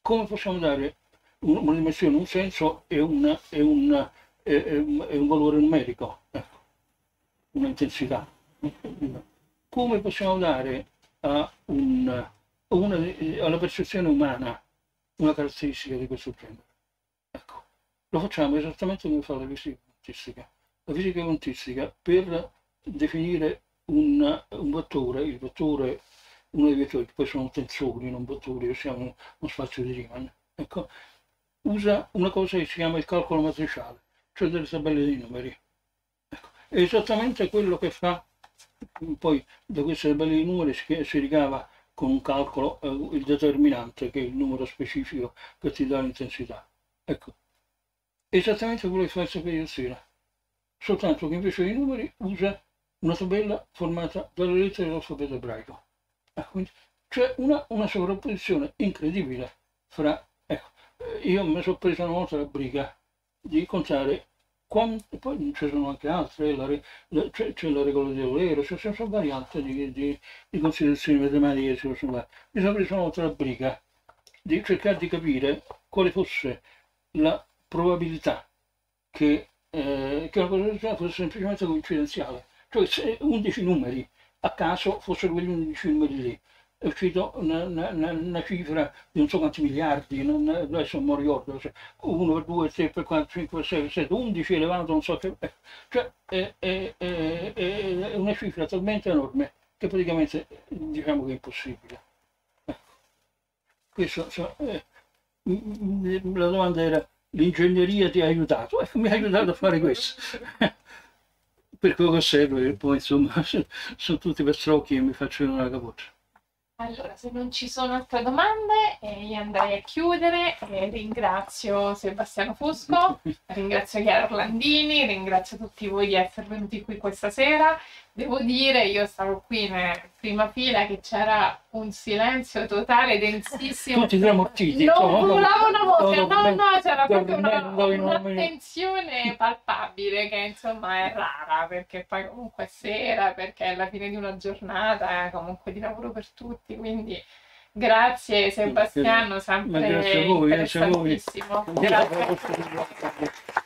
Speaker 3: Come possiamo dare una dimensione, un senso e, una, e, una, e, e un valore numerico? Ecco. Un'intensità. Come possiamo dare una, alla percezione umana una caratteristica di questo genere. Ecco, lo facciamo esattamente come fa la fisica quantistica. La fisica quantistica per definire un, un vettore, il vettore, uno dei vettori, che poi sono tensori, non vettori, siamo uno spazio di Riemann, ecco, usa una cosa che si chiama il calcolo matriciale, cioè delle tabelle dei numeri. Ecco, è esattamente quello che fa Poi da queste tabelle di numeri si, si ricava con un calcolo eh, il determinante che è il numero specifico che ti dà l'intensità. Ecco, esattamente quello che fa il sapere soltanto che invece dei numeri usa una tabella formata dalle lettere dell'alfabeto ebraico. Ecco, c'è una, una sovrapposizione incredibile fra... Ecco, io mi sono preso una volta la briga di contare quando, poi ci sono anche altre, c'è, la regola dell'euro, ci sono, varianti di, di, di considerazioni matematiche. Mi sono preso una volta la briga di cercare di capire quale fosse la probabilità che, eh, che una cosa fosse semplicemente coincidenziale, cioè se 11 numeri a caso fossero quegli 11 numeri lì è uscito una, una, una, cifra di non so quanti miliardi, non, adesso non ricordo, cioè 1 per 2, 3 per 4, 5 per 6 per 7, 11 elevato non so che... Eh, cioè è, è, è, è, una cifra talmente enorme che praticamente diciamo che è impossibile. Ecco. Questo, cioè, eh, la domanda era l'ingegneria ti ha aiutato? Ecco, mi ha aiutato a fare questo. per quello che serve, poi insomma sono tutti per strocchi e mi faccio una capoccia.
Speaker 1: Allora, se non ci sono altre domande, eh, io andrei a chiudere. Eh, ringrazio Sebastiano Fusco, ringrazio Chiara Orlandini, ringrazio tutti voi di essere venuti qui questa sera. Devo dire, io stavo qui in prima fila che c'era un silenzio totale, densissimo.
Speaker 3: Tutti tramortiti.
Speaker 1: Non urlava una voce, no, no, no, c'era proprio una, una tensione palpabile che insomma è rara, perché poi comunque è sera, perché è la fine di una giornata, comunque di lavoro per tutti, quindi... Grazie Sebastiano, sempre
Speaker 3: grazie a voi, grazie a voi.
Speaker 1: Grazie.